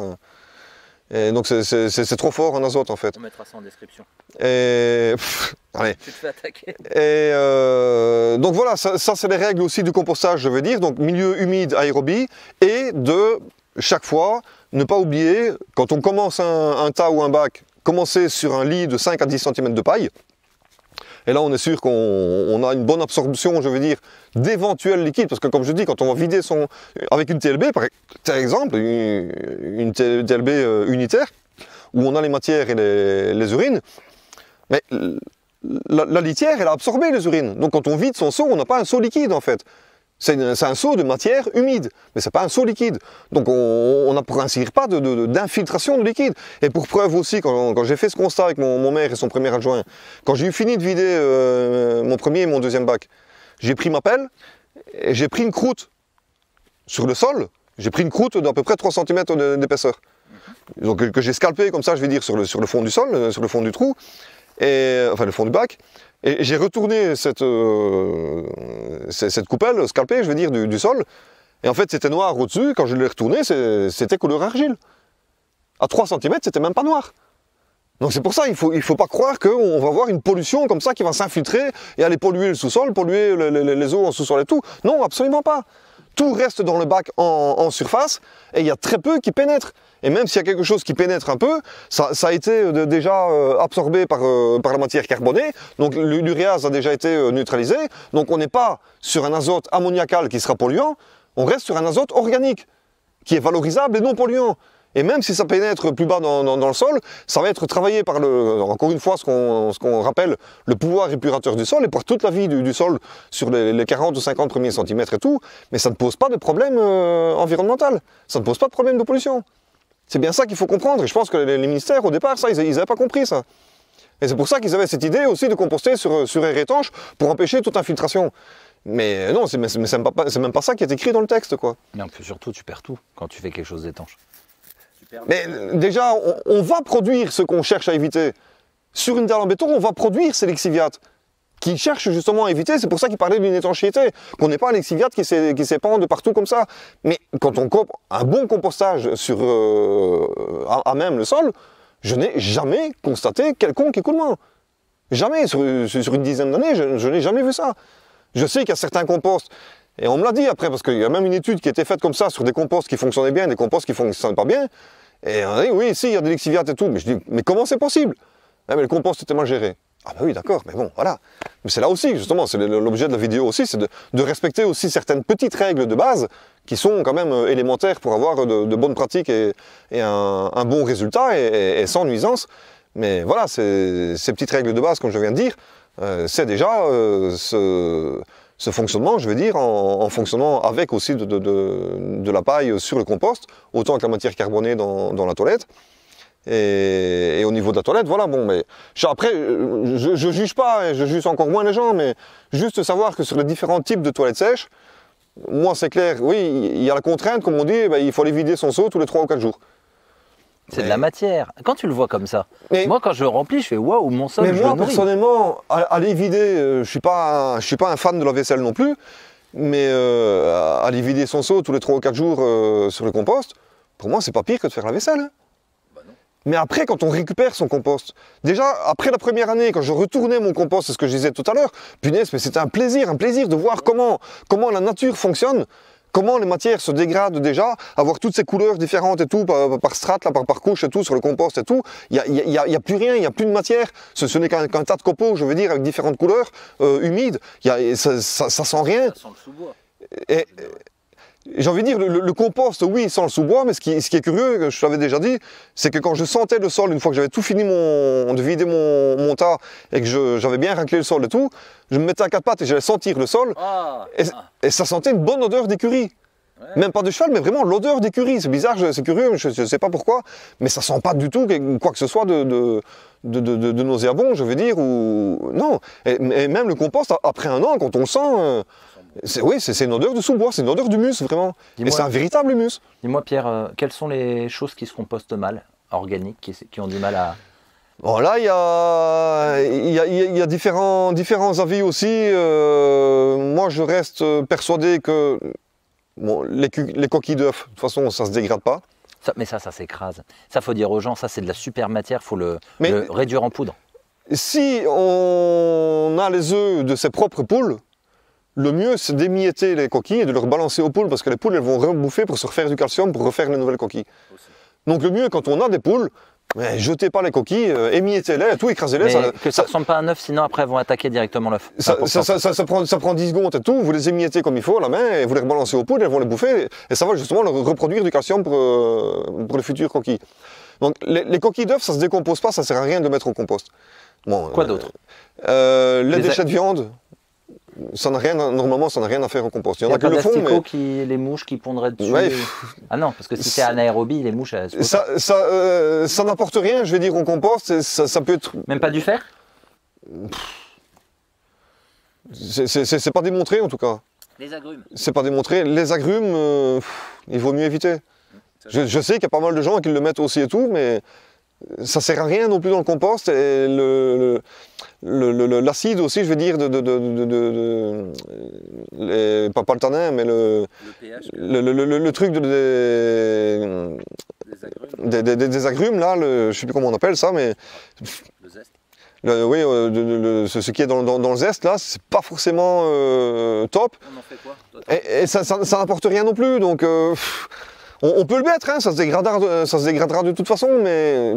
Et donc c'est- trop fort en azote en fait. On mettra ça en description. Et, pff, allez. Tu te fais attaquer. Et euh, donc voilà, ça, ça, c'est les règles aussi du compostage, je veux dire. Donc milieu humide, aérobie, et de chaque fois ne pas oublier quand on commence un, un tas ou un bac commencer sur un lit de 5 à 10 cm de paille. Et là, on est sûr qu'on a une bonne absorption, je veux dire, d'éventuels liquides. Parce que comme je dis, quand on va vider son... Avec une TLB, par exemple, une TLB euh, unitaire, où on a les matières et les, urines, mais la, litière, elle a absorbé les urines. Donc quand on vide son seau, on n'a pas un seau liquide en fait. C'est un seau de matière humide, mais ce n'est pas un seau liquide. Donc on n'a pour ainsi dire pas d'infiltration de, liquide. Et pour preuve aussi, quand, j'ai fait ce constat avec mon, maire et son premier adjoint, quand j'ai eu fini de vider euh, mon premier et mon deuxième bac, j'ai pris ma pelle et j'ai pris une croûte sur le sol. J'ai pris une croûte d'à peu près 3 cm d'épaisseur. Que j'ai scalpé comme ça, je vais dire, sur le, sur le fond du sol, euh, sur le fond du trou, et, enfin le fond du bac. Et j'ai retourné cette, euh, cette coupelle scalpée, je vais dire, du, sol. Et en fait, c'était noir au-dessus. Quand je l'ai retourné, c'était couleur argile. À 3 cm, c'était même pas noir. Donc c'est pour ça, il ne faut, il faut pas croire qu'on va avoir une pollution comme ça qui va s'infiltrer et aller polluer le sous-sol, polluer les eaux en sous-sol et tout. Non, absolument pas. Tout reste dans le bac en surface et il y a très peu qui pénètrent. Et même s'il y a quelque chose qui pénètre un peu, ça, a été euh, déjà euh, absorbé euh, par, la matière carbonée, donc l'uréase a déjà été neutralisé, donc on n'est pas sur un azote ammoniacal qui sera polluant, on reste sur un azote organique, qui est valorisable et non polluant. Et même si ça pénètre plus bas dans, le sol, ça va être travaillé par le, encore une fois, ce qu'on rappelle, le pouvoir épurateur du sol et par toute la vie du, sol sur les, 40 ou 50 premiers centimètres et tout. Mais ça ne pose pas de problème environnemental. Ça ne pose pas de problème de pollution. C'est bien ça qu'il faut comprendre. Et je pense que les, ministères, au départ, ça, ils n'avaient pas compris ça. Et c'est pour ça qu'ils avaient cette idée aussi de composter sur, sur air étanche pour empêcher toute infiltration. Mais non, c'est même, pas, même pas ça qui est écrit dans le texte, quoi. Non, surtout, tu perds tout quand tu fais quelque chose d'étanche. Mais déjà, on, va produire ce qu'on cherche à éviter. Sur une dalle en béton, on va produire ces lixiviates qui cherchent justement à éviter. C'est pour ça qu'il parlait d'une étanchéité, qu'on n'est pas un lexiviate qui s'épand partout comme ça. Mais quand on coupe un bon compostage sur, euh, à, même le sol, je n'ai jamais constaté quelconque écoulement. Jamais, sur, une dizaine d'années, je, n'ai jamais vu ça. Je sais qu'il y a certains composts, et on me l'a dit après, parce qu'il y a même une étude qui a été faite comme ça sur des composts qui fonctionnaient bien, des composts qui ne fonctionnaient pas bien. Et on a dit, oui, si, il y a des lexiviates et tout. Mais je dis, mais comment c'est possible? Mais le compost était mal géré. Ah bah oui, d'accord, mais bon, voilà. Mais c'est là aussi, justement, c'est l'objet de la vidéo aussi, c'est de, respecter aussi certaines petites règles de base qui sont quand même euh, élémentaires pour avoir de, bonnes pratiques et, un, bon résultat et, sans nuisance. Mais voilà, ces, petites règles de base, comme je viens de dire, euh, c'est déjà euh, ce, fonctionnement, je veux dire, en, fonctionnant avec aussi de, la paille sur le compost, autant que la matière carbonée dans la toilette. Et, au niveau de la toilette, voilà, bon, mais après, je, ne juge pas, et je juge encore moins les gens, mais juste savoir que sur les différents types de toilettes sèches, moi c'est clair, oui, il y a la contrainte, comme on dit, eh ben, il faut aller vider son seau tous les 3 ou 4 jours. C'est de la matière. Quand tu le vois comme ça, moi quand je le remplis, je fais waouh, mon sol. Mais moi personnellement, aller vider, euh, je suis pas, je suis pas un fan de la vaisselle non plus, mais euh, aller vider son seau tous les 3 ou 4 jours euh, sur le compost, pour moi c'est pas pire que de faire la vaisselle. Hein. Mais après, quand on récupère son compost, déjà, après la première année, quand je retournais mon compost, c'est ce que je disais tout à l'heure, punaise, mais c'était un plaisir, un plaisir de voir comment, comment la nature fonctionne, comment les matières se dégradent déjà, avoir toutes ces couleurs différentes et tout, par, par strate, par, par, couche et tout, sur le compost et tout. Il n'y a, plus rien, il n'y a plus de matière. Ce, n'est qu'un tas de copeaux, je veux dire, avec différentes couleurs, euh, humides. ça, ça, sent rien. Ça sent le sous-bois j'ai envie de dire, le, compost, oui, sans le sous-bois, mais ce qui, est curieux, je l'avais déjà dit, c'est que quand je sentais le sol, une fois que j'avais tout fini mon, de vider mon, tas et que j'avais bien raclé le sol et tout, je me mettais à quatre pattes et j'allais sentir le sol, ah, et, ah. et, ça sentait une bonne odeur d'écurie. Même pas de cheval, mais vraiment l'odeur d'écurie. C'est bizarre, c'est curieux, je ne sais pas pourquoi, mais ça sent pas du tout quoi que ce soit de, de, de, nauséabond, je veux dire, ou... Non, et, même le compost, après un an, quand on le sent... Euh, oui, c'est une odeur de sous-bois, c'est une odeur d'humus, vraiment. Et c'est un véritable humus. Dis-moi, Pierre, euh, quelles sont les choses qui se compostent mal, organiques, qui, ont du mal à. Bon, là, il y a, y a, différents, différents avis aussi. Euh, moi, je reste persuadé que les, coquilles d'œufs, de toute façon, ça ne se dégrade pas. mais ça, ça s'écrase. Ça, faut dire aux gens, ça, c'est de la super matière, il faut le, le réduire en poudre. Si on a les œufs de ses propres poules, le mieux, c'est d'émietter les coquilles et de leur balancer aux poules parce que les poules, elles vont rebouffer pour se refaire du calcium pour refaire les nouvelles coquilles. Donc le mieux, quand on a des poules, Mais jetez pas les coquilles, euh, émiettez-les, tout écrasez-les. Ça, que ça ressemble pas à un œuf, sinon après elles vont attaquer directement l'œuf. Ça, ça- prend, ça prend 10 secondes et tout, vous les émiettez comme il faut à la main et vous les rebalancez au poudre, elles vont les bouffer et ça va justement leur reproduire du calcium pour, euh, pour les futures coquilles. Donc les, les coquilles d'œufs, ça se décompose pas, ça sert à rien de les mettre au compost. Bon, Quoi euh, d'autre? euh, Les Les déchets de viande, ça n'a rien, à- normalement, ça n'a rien à faire au compost. Il y en a a pas le d'asticots mais qui les mouches qui pondraient dessus. Ouais, Ah non, parce que si c'est anaérobie, les mouches elles ça, ça, euh, ça n'apporte rien, je vais dire, au compost. Ça, ça peut être. Même pas du fer? C'est- pas démontré en tout cas. Les agrumes. C'est pas démontré. Les agrumes, euh, pff, il vaut mieux éviter. Je, je sais qu'il y a pas mal de gens qui le mettent aussi et tout, mais ça sert à rien non plus dans le compost. Et le- le- le- le- l'acide aussi, je veux dire, de, de, de, de- de- de- les- pas, pas le tanin, mais le, Le pH le, le- truc de, des, des agrumes, des, agrumes, là, je sais plus comment on appelle ça, mais le zeste. oui, euh, ce ce qui est dans, dans- dans le zeste, là, c'est pas forcément euh, top. On en fait quoi Et, et ça, ça- ça n'apporte rien non plus, donc euh, on, on peut le mettre, hein, ça, se dégradera, de- ça se dégradera de toute façon, mais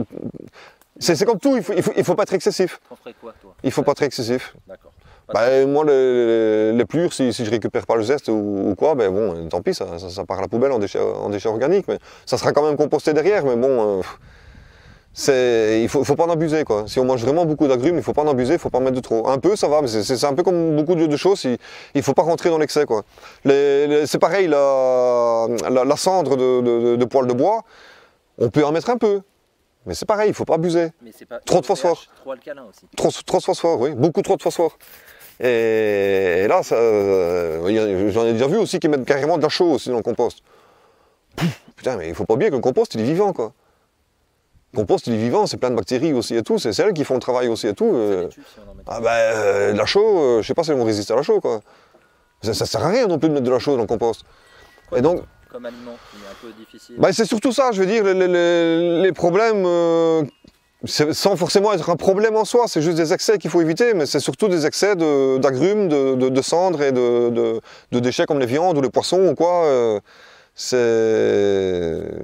c'est comme tout, il faut, il, faut, il faut pas être excessif. On ferait quoi toi? Il faut pas être excessif. D'accord. Bah, moi, les, les plures, si, si je récupère pas le zeste ou, ou quoi, ben bon, tant pis, ça, ça- ça part à la poubelle en déchets, en déchets organiques, mais ça sera quand même composté derrière, mais bon, euh, c'est, il faut, faut pas en abuser, quoi. Si on mange vraiment beaucoup d'agrumes, il faut pas en abuser, il faut pas en mettre de trop. Un peu, ça va, mais c'est- un peu comme beaucoup de, de choses, il, il faut pas rentrer dans l'excès, quoi. C'est pareil, la, la, la cendre de, de, de- de poêle de bois, on peut en mettre un peu, mais c'est pareil, il faut pas abuser. Mais c'est pas Trop de phosphore. Trop alcalin aussi. Trop, trop de phosphore, oui, beaucoup trop de phosphore. Et, et là, euh, j'en ai déjà vu aussi qui mettent carrément de la chaux aussi dans le compost. Putain, mais il faut pas oublier que le compost, il est vivant, quoi. Le compost, il est vivant, c'est plein de bactéries aussi et tout, c'est c'est elles qui font le travail aussi et tout. euh. Ah ben, euh, de la chaux, je sais pas si elles vont résister à la chaux, quoi. Ça, ça sert à rien non plus de mettre de la chaux dans le compost. Et donc, Comme aliment qui est un peu difficile. bah, c'est surtout ça, je veux dire, les, les- les- les problèmes, euh, sans forcément être un problème en soi, c'est juste des excès qu'il faut éviter, mais c'est surtout des excès de- d'agrumes, de, de, de cendres et de, de- de déchets comme les viandes ou les poissons ou quoi. euh,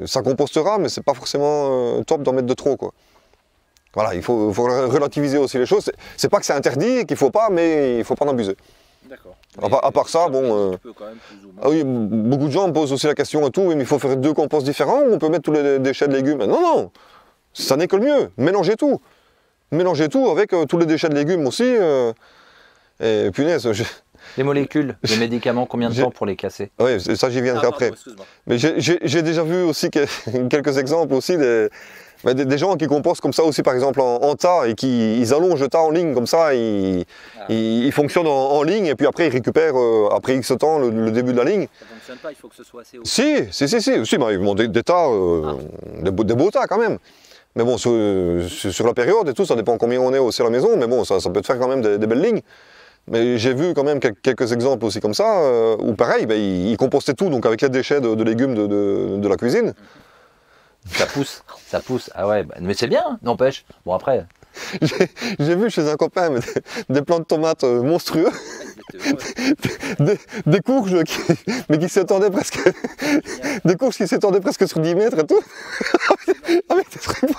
ça compostera, mais c'est pas forcément euh, top d'en mettre de trop, quoi. Voilà, il faut, faut relativiser aussi les choses. C'est pas que c'est interdit, qu'il faut pas, mais il faut pas en abuser. D'accord. À part- à part ça, bon, euh, Tu peux quand même plus ou moins. Ah oui, beaucoup de gens me posent aussi la question et tout, oui, mais il faut faire deux composts différents ou on peut mettre tous les déchets de légumes? Non, non, ça n'est que le mieux. Mélangez tout. Mélangez tout avec euh, tous les déchets de légumes aussi. euh, et punaise, je- Les molécules, les médicaments, combien de temps pour les casser? Ouais, c'est- ça j'y Ah, viendrai après. Mais j'ai- déjà vu aussi que- <laughs> quelques exemples aussi des, bah, des, des gens qui compostent comme ça aussi, par exemple en, en tas et qui ils allongent le tas en ligne comme ça, ils, Ah. ils, ils fonctionnent en, en ligne et puis après ils récupèrent euh, après X temps le, le début de la ligne. Ça fonctionne pas, il faut que ce soit assez haut. Si, si, si, si, si bah, ils m'ont des, des tas, euh, des, beaux, des beaux tas quand même. Mais bon, sur, la période et tout, ça dépend combien on est aussi à la maison, mais bon, ça, ça peut te faire quand même des, belles lignes. Mais j'ai vu quand même quel- quelques exemples aussi comme ça, euh, où pareil, bah, ils, ils compostaient tout, donc avec les déchets de, de légumes de, de- de la cuisine. Ça pousse, ça pousse. Ah ouais, bah, mais c'est bien, n'empêche. Bon après, J'ai vu chez un copain mais des, des plants de tomates euh, monstrueux, des, des courges, qui- mais qui s'étendaient presque, des courges qui s'étendaient presque sur 10 mètres et tout. Ah, mais c'est très bon.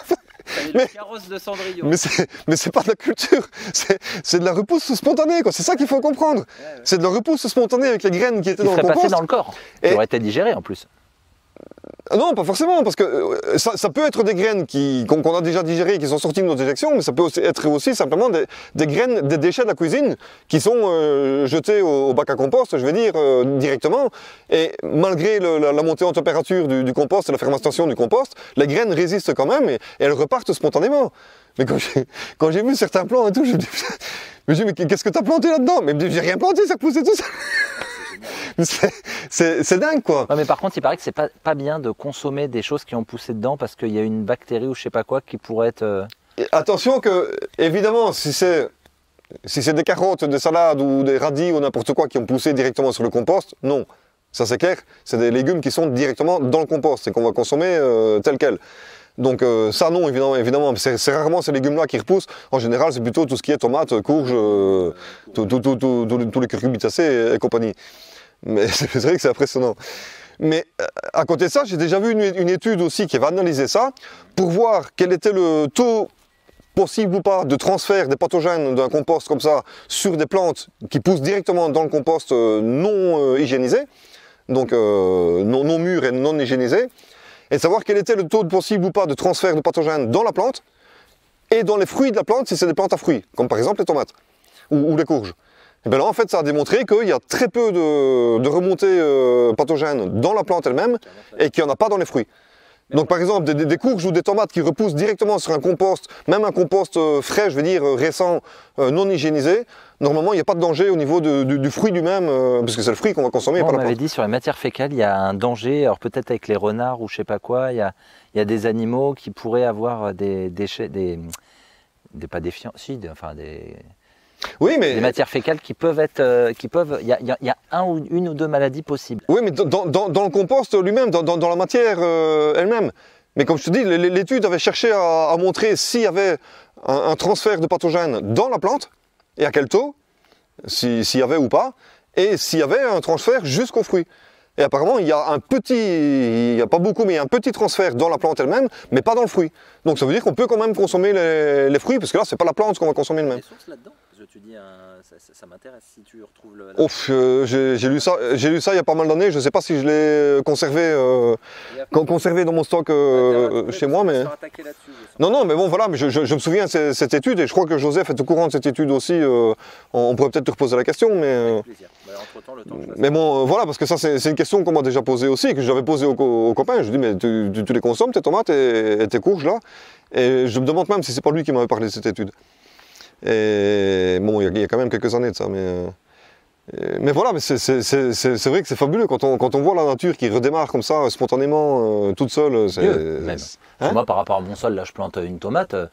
Mais- carrosse de cendrillon. Mais c'est, mais c'est pas de la culture, c'est, c'est de la repousse spontanée, quoi. C'est ça qu'il faut comprendre. C'est de la repousse spontanée avec les graines qui étaient Il dans le serait passé compost. dans le corps. Et- Il aurait été digéré en plus. Ah non, pas forcément, parce que euh, ça, peut être des graines qu'on, a déjà digérées, qui sont sorties de nos éjections, mais ça peut être aussi simplement des, graines, des déchets de la cuisine qui sont euh, jetés au, bac à compost, je veux dire, euh, directement. Et malgré la, montée en température du, compost et la fermentation du compost, les graines résistent quand même et, elles repartent spontanément. Mais <laughs> quand j'ai, vu certains plants et tout, je me dis, <laughs> mais, mais qu'est-ce que t'as planté là-dedans? Mais j'ai rien planté, ça poussait tout ça. <laughs> <laughs> C'est, dingue, quoi. Ouais, mais par contre, il paraît que c'est pas, pas bien de consommer des choses qui ont poussé dedans parce qu'il y a une bactérie ou je sais pas quoi qui pourrait être. euh, attention que, évidemment, si c'est si c'est des carottes, des salades ou des radis ou n'importe quoi qui ont poussé directement sur le compost, non. Ça c'est clair, c'est des légumes qui sont directement dans le compost et qu'on va consommer euh, tel quel. Donc euh, ça non, évidemment, évidemment. C'est rarement ces légumes-là qui repoussent. En général, c'est plutôt tout ce qui est tomates, courges, euh, tout- tout- tout- tous les- tous les cucurbitacées et, compagnie. Mais <laughs> c'est vrai que c'est impressionnant. Mais euh, à côté de ça, j'ai déjà vu une, étude aussi qui avait analysé ça pour voir quel était le taux possible ou pas de transfert des pathogènes d'un compost comme ça sur des plantes qui poussent directement dans le compost non hygiénisé, donc non, non mûr et non hygiénisé, et savoir quel était le taux de possible ou pas de transfert de pathogènes dans la plante et dans les fruits de la plante si c'est des plantes à fruits, comme par exemple les tomates ou, les courges. Et bien là, en fait, ça a démontré qu'il y a très peu de, de remontées euh, pathogènes dans la plante elle-même et qu'il n'y en a pas dans les fruits. Donc par exemple, des, courges ou des tomates qui repoussent directement sur un compost, même un compost euh, frais, je veux dire euh, récent, euh, non hygiénisé, normalement il n'y a pas de danger au niveau de- du, du fruit lui-même, parce que c'est le fruit qu'on va consommer, Moi, pas on m'avait dit sur les matières fécales, il y a un danger, alors peut-être avec les renards ou je sais pas quoi, il y a, il y a des animaux qui pourraient avoir des déchets, des, des pas des fian- si, des- enfin des, Oui, mais, des matières fécales qui peuvent être, euh, qui peuvent, il y a, il y a- il y a un ou une ou deux maladies possibles. oui, mais dans, dans- dans le compost lui-même, dans, dans- dans la matière euh, elle-même. Mais comme je te dis, l'étude avait cherché à, à montrer s'il y avait un, un transfert de pathogènes dans la plante et à quel taux, si- s'il y avait ou pas, et s'il y avait un transfert jusqu'aux fruits. Et apparemment, il y a un petit, il n'y a pas beaucoup, mais il y a un petit transfert dans la plante elle-même, mais pas dans le fruit. Donc ça veut dire qu'on peut quand même consommer les, les fruits, parce que là, c'est pas la plante qu'on va consommer le tu dis, ça, m'intéresse si tu retrouves le. Euh, j'ai lu ça, j'ai lu ça il y a pas mal d'années. Je sais pas si je l'ai conservé, euh, con- conservé dans mon stock euh, chez moi, mais non, non, mais bon, voilà. Mais je, je- je me souviens de ce- cette étude et je crois que Joseph est au courant de cette étude aussi. euh, on, on pourrait peut-être te reposer la question, mais euh, le temps mais bon, euh, voilà, parce que ça c'est une question qu'on m'a déjà posée aussi, que j'avais posée aux, co- aux copains. Je dis mais tu, tu- tu les consommes tes tomates et, et tes courges là? Et je me demande même si c'est pas lui qui m'avait parlé de cette étude. Et bon, il y, a- il y a quand même quelques années de ça, mais. euh, mais voilà, mais c'est- vrai que c'est fabuleux quand on, quand on voit la nature qui redémarre comme ça, spontanément, euh, toute seule. c'est-. Hein Moi, par rapport à mon sol, là, je plante une tomate. euh,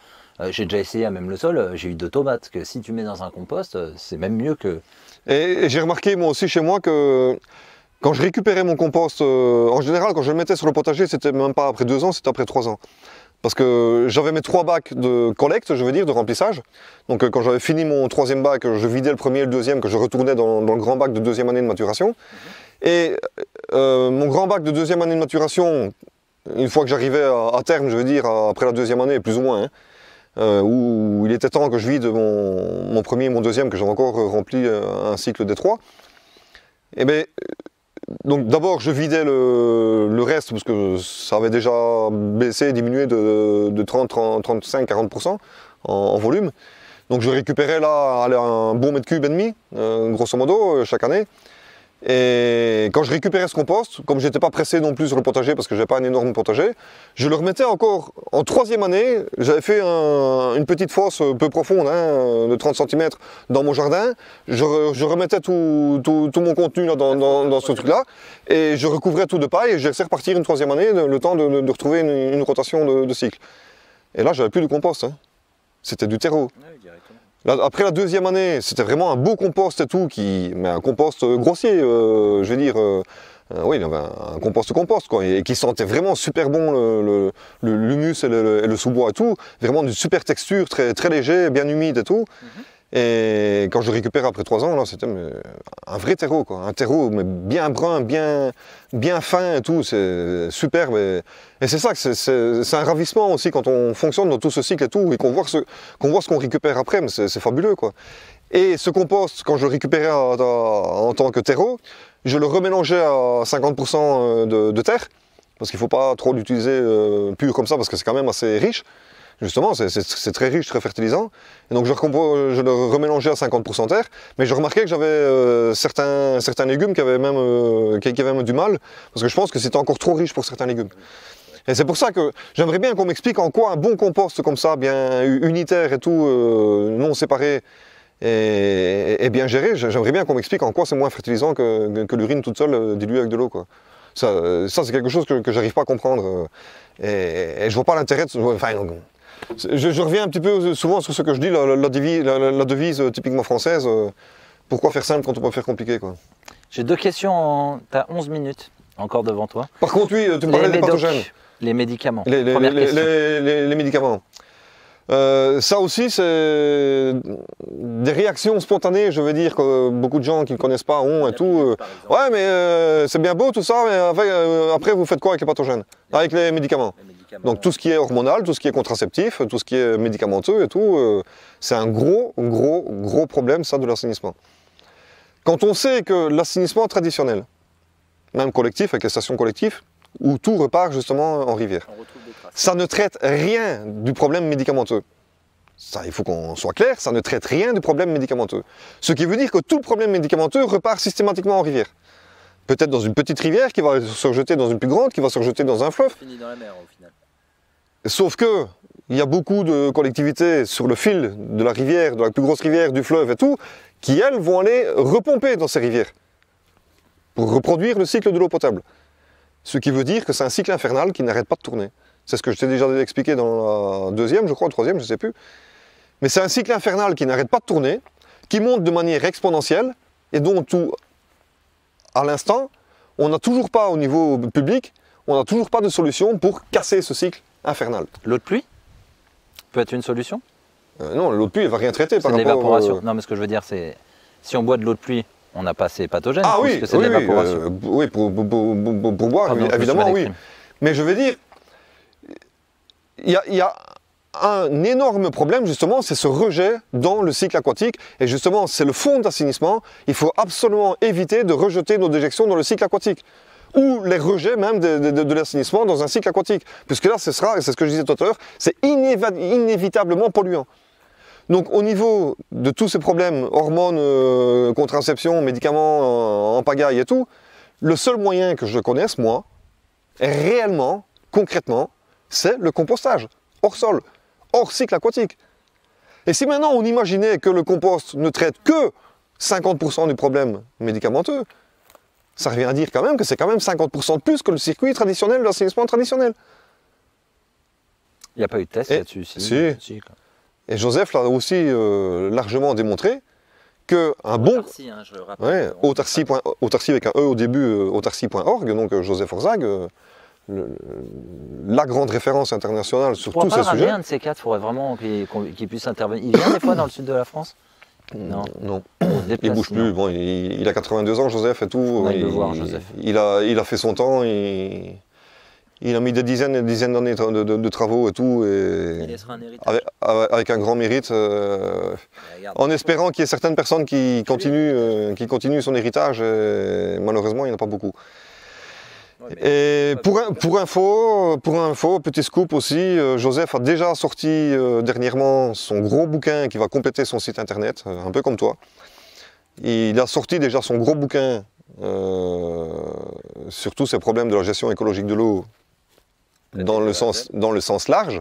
j'ai déjà essayé à même le sol, j'ai eu deux tomates. Que si tu mets dans un compost, c'est même mieux que. Et, et j'ai remarqué moi aussi chez moi que quand je récupérais mon compost, euh, en général quand je le mettais sur le potager, c'était même pas après deux ans, c'était après trois ans. Parce que j'avais mes trois bacs de collecte, je veux dire, de remplissage. Donc euh, quand j'avais fini mon troisième bac, je vidais le premier et le deuxième, que je retournais dans, le grand bac de deuxième année de maturation. Et euh, mon grand bac de deuxième année de maturation, une fois que j'arrivais à, terme, je veux dire, après la deuxième année, plus ou moins, hein, euh, où il était temps que je vide mon, mon premier et mon deuxième, que j'avais encore rempli un cycle des trois. Ben, euh, donc d'abord je vidais le, le reste parce que ça avait déjà baissé, diminué de, de 30, 30, 35, 40% en, volume. Donc je récupérais là un bon mètre cube et demi, euh, grosso modo, euh, chaque année. Et quand je récupérais ce compost, comme j'étais pas pressé non plus sur le potager parce que j'avais pas un énorme potager, je le remettais encore en troisième année. J'avais fait un- une petite fosse peu profonde, hein, de 30 cm dans mon jardin. Je, re- je remettais tout, mon contenu dans, ce truc-là et je recouvrais tout de paille et je laissais repartir une troisième année, le temps de, retrouver une, rotation de, cycle. Et là, j'avais plus de compost. hein. C'était du terreau. Après la deuxième année, c'était vraiment un beau compost et tout, qui, mais un compost euh, grossier, euh, je veux dire. euh, oui, un, compost compost, quoi, et, qui sentait vraiment super bon le, le- le- l'humus et le, sous-bois et tout. Vraiment d'une super texture, très, très léger, bien humide et tout. Et quand je récupère après trois ans, là, c'était mais, un vrai terreau, quoi. Un terreau, bien brun, bien, fin et tout. C'est superbe. Et, c'est ça c'est- un ravissement aussi quand on fonctionne dans tout ce cycle et tout, et qu'on voit ce qu'on récupère après, c'est fabuleux, quoi. Et ce compost, quand je le récupérais en tant que terreau, je le remélangeais à 50% de, de terre, parce qu'il ne faut pas trop l'utiliser euh, pur comme ça, parce que c'est quand même assez riche. Justement, c'est- très riche, très fertilisant. Et donc je, le remélangeais à 50% terre, mais je remarquais que j'avais euh, certains, légumes qui avaient, même, euh, qui, avaient même du mal, parce que je pense que c'était encore trop riche pour certains légumes. Et c'est pour ça que j'aimerais bien qu'on m'explique en quoi un bon compost comme ça, bien unitaire et tout, euh, non séparé, et, et bien géré, j'aimerais bien qu'on m'explique en quoi c'est moins fertilisant que, l'urine toute seule diluée avec de l'eau. Ça, c'est quelque chose que, j'arrive pas à comprendre. Et, et je vois pas l'intérêt de... Enfin, je, je reviens un petit peu souvent sur ce que je dis, la, la- la devi- la- la- la devise euh, typiquement française. euh, pourquoi faire simple quand on peut faire compliqué quoi? J'ai deux questions. Tu as 11 minutes encore devant toi. Par contre, oui, tu me parlais des pathogènes. les médicaments. Les, les- médicaments. Euh, ça aussi, c'est des réactions spontanées, je veux dire, que beaucoup de gens qui ne connaissent pas ont et tout. euh, Ouais, mais euh, c'est bien beau tout ça, mais après, après, vous faites quoi avec les pathogènes? Avec les médicaments? Les médicaments. Donc tout ce qui est hormonal, tout ce qui est contraceptif, tout ce qui est médicamenteux et tout, euh, c'est un gros, gros, gros problème ça de l'assainissement. Quand on sait que l'assainissement traditionnel, même collectif, avec les stations collectives, où tout repart justement en rivière, ça ne traite rien du problème médicamenteux. Ça, il faut qu'on soit clair, ça ne traite rien du problème médicamenteux. Ce qui veut dire que tout le problème médicamenteux repart systématiquement en rivière. Peut-être dans une petite rivière qui va se rejeter dans une plus grande, qui va se rejeter dans un fleuve. Fini dans la mer au final. Sauf que il y a beaucoup de collectivités sur le fil de la rivière, de la plus grosse rivière, du fleuve et tout, qui elles vont aller repomper dans ces rivières pour reproduire le cycle de l'eau potable. Ce qui veut dire que c'est un cycle infernal qui n'arrête pas de tourner. C'est ce que je t'ai déjà expliqué dans la deuxième, je crois, ou troisième, je ne sais plus. Mais c'est un cycle infernal qui n'arrête pas de tourner, qui monte de manière exponentielle et dont tout, à l'instant, on n'a toujours pas au niveau public, on n'a toujours pas de solution pour casser ce cycle infernal. L'eau de pluie peut être une solution Euh, non, l'eau de pluie, elle va rien traiter C'est par de rapport. l'évaporation. euh, Non, mais ce que je veux dire, c'est si on boit de l'eau de pluie, on n'a pas ces pathogènes, Ah oui, c'est oui, de oui, l'évaporation. euh, oui, pour, pour- pour- pour- pour boire, Pardon, évidemment, oui. Mais je veux dire, il y a, il y a un énorme problème, justement, c'est ce rejet dans le cycle aquatique. Et justement, c'est le fond d'assainissement. Il faut absolument éviter de rejeter nos déjections dans le cycle aquatique. Ou les rejets même de, l'assainissement dans un cycle aquatique. Puisque là, ce sera, c'est ce que je disais tout à l'heure, c'est inévitablement polluant. Donc au niveau de tous ces problèmes, hormones, euh, contraception, médicaments en, en pagaille et tout, le seul moyen que je connaisse, moi, réellement, concrètement, c'est le compostage, hors sol, hors cycle aquatique. Et si maintenant on imaginait que le compost ne traite que 50% du problème médicamenteux, ça revient à dire quand même que c'est quand même 50% de plus que le circuit traditionnel, l'assainissement traditionnel. Il n'y a pas eu de test là-dessus si. si. quoi. Et Joseph l'a aussi euh, largement démontré qu'un bon, Autarcie, hein, je le rappelle. Ouais, autarcie, point- autarcie avec un E au début, euh, autarcie.org, donc euh, Joseph Orzag, euh, le- la grande référence internationale sur tous pas ces sujets. un de ces quatre, il faudrait vraiment qu'il puisse intervenir. Il vient des fois dans le sud de la France? Non. Non, il bouge plus. Bon, il, il a 82 ans, Joseph et tout. le il, voir, Joseph. Il a, il a fait son temps. Il, il a mis des dizaines et des dizaines d'années de, de- de travaux et tout. Il Et laissera un héritage. avec, avec un grand mérite. euh, en espérant qu'il y ait certaines personnes qui continuent, euh, qui continuent son héritage. Et malheureusement, il n'y en a pas beaucoup. Et pour, pour, info, pour info, petit scoop aussi, euh, Joseph a déjà sorti euh, dernièrement son gros bouquin qui va compléter son site internet, euh, un peu comme toi. Il a sorti déjà son gros bouquin euh, sur tous ces problèmes de la gestion écologique de l'eau dans le, sens, dans le sens large.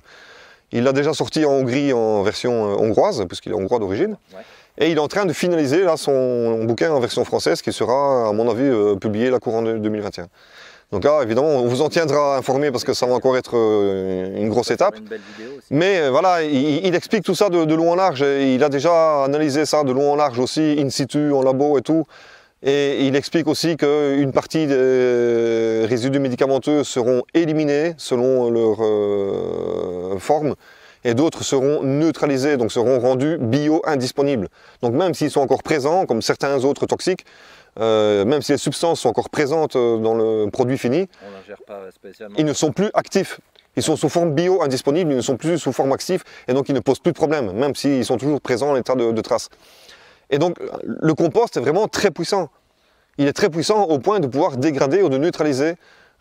Il l'a déjà sorti en Hongrie en version hongroise, puisqu'il est hongrois d'origine. Ouais. Et il est en train de finaliser là, son bouquin en version française qui sera, à mon avis, euh, publié la courant de 2021. Donc là, évidemment, on vous en tiendra informé parce que ça va encore être euh, une grosse étape. Une. Mais euh, voilà, il, il explique tout ça de, de long en large. et Il a déjà analysé ça de long en large aussi, in situ, en labo et tout. Et il explique aussi qu'une partie des résidus médicamenteux seront éliminés selon leur euh, forme et d'autres seront neutralisés, donc seront rendus bio-indisponibles. Donc même s'ils sont encore présents, comme certains autres toxiques, euh, même si les substances sont encore présentes euh, dans le produit fini, On pas ils ne sont plus actifs. Ils sont sous forme bio indisponible, ils ne sont plus sous forme active et donc ils ne posent plus de problème, même s'ils sont toujours présents en état de, de trace. Et donc le compost est vraiment très puissant. Il est très puissant au point de pouvoir dégrader ou de neutraliser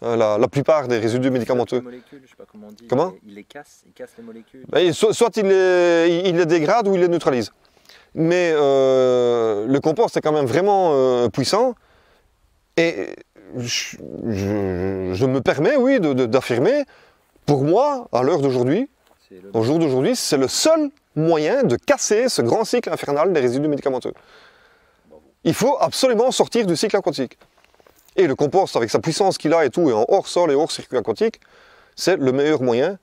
euh, la, la plupart des résidus médicamenteux. molécules, je sais pas comment on dit. Comment il les, il les casse, il casse les molécules. Ben, soit, soit il, les, il les dégrade ou il les neutralise. Mais euh, le compost est quand même vraiment euh, puissant. Et je, je- je me permets, oui, d'affirmer, pour moi, à l'heure d'aujourd'hui, C'est le- au jour d'aujourd'hui, c'est le seul moyen de casser ce grand cycle infernal des résidus médicamenteux. Il faut absolument sortir du cycle aquatique. Et le compost, avec sa puissance qu'il a et tout, et en hors sol et hors circuit aquatique, c'est le meilleur moyen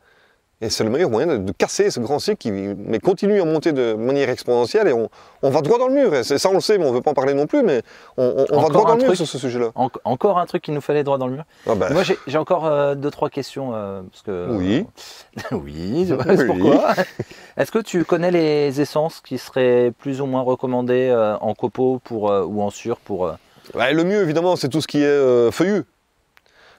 Et c'est le meilleur moyen de, de casser ce grand cycle qui mais continue à monter de manière exponentielle et on, on va droit dans le mur. Et ça, on le sait, mais on ne veut pas en parler non plus, mais on, va Encore droit dans un le mur truc sur ce sujet-là. En- encore un truc qui nous fallait droit dans le mur. Ah bah, Moi, j'ai encore euh, deux, trois questions. euh, parce que, Oui. <laughs> oui, c'est Oui. pourquoi. <laughs> Est-ce que tu connais les essences qui seraient plus ou moins recommandées euh, en copeaux pour, euh, ou en sur pour. euh, Ouais, le mieux, évidemment, c'est tout ce qui est euh, feuillu.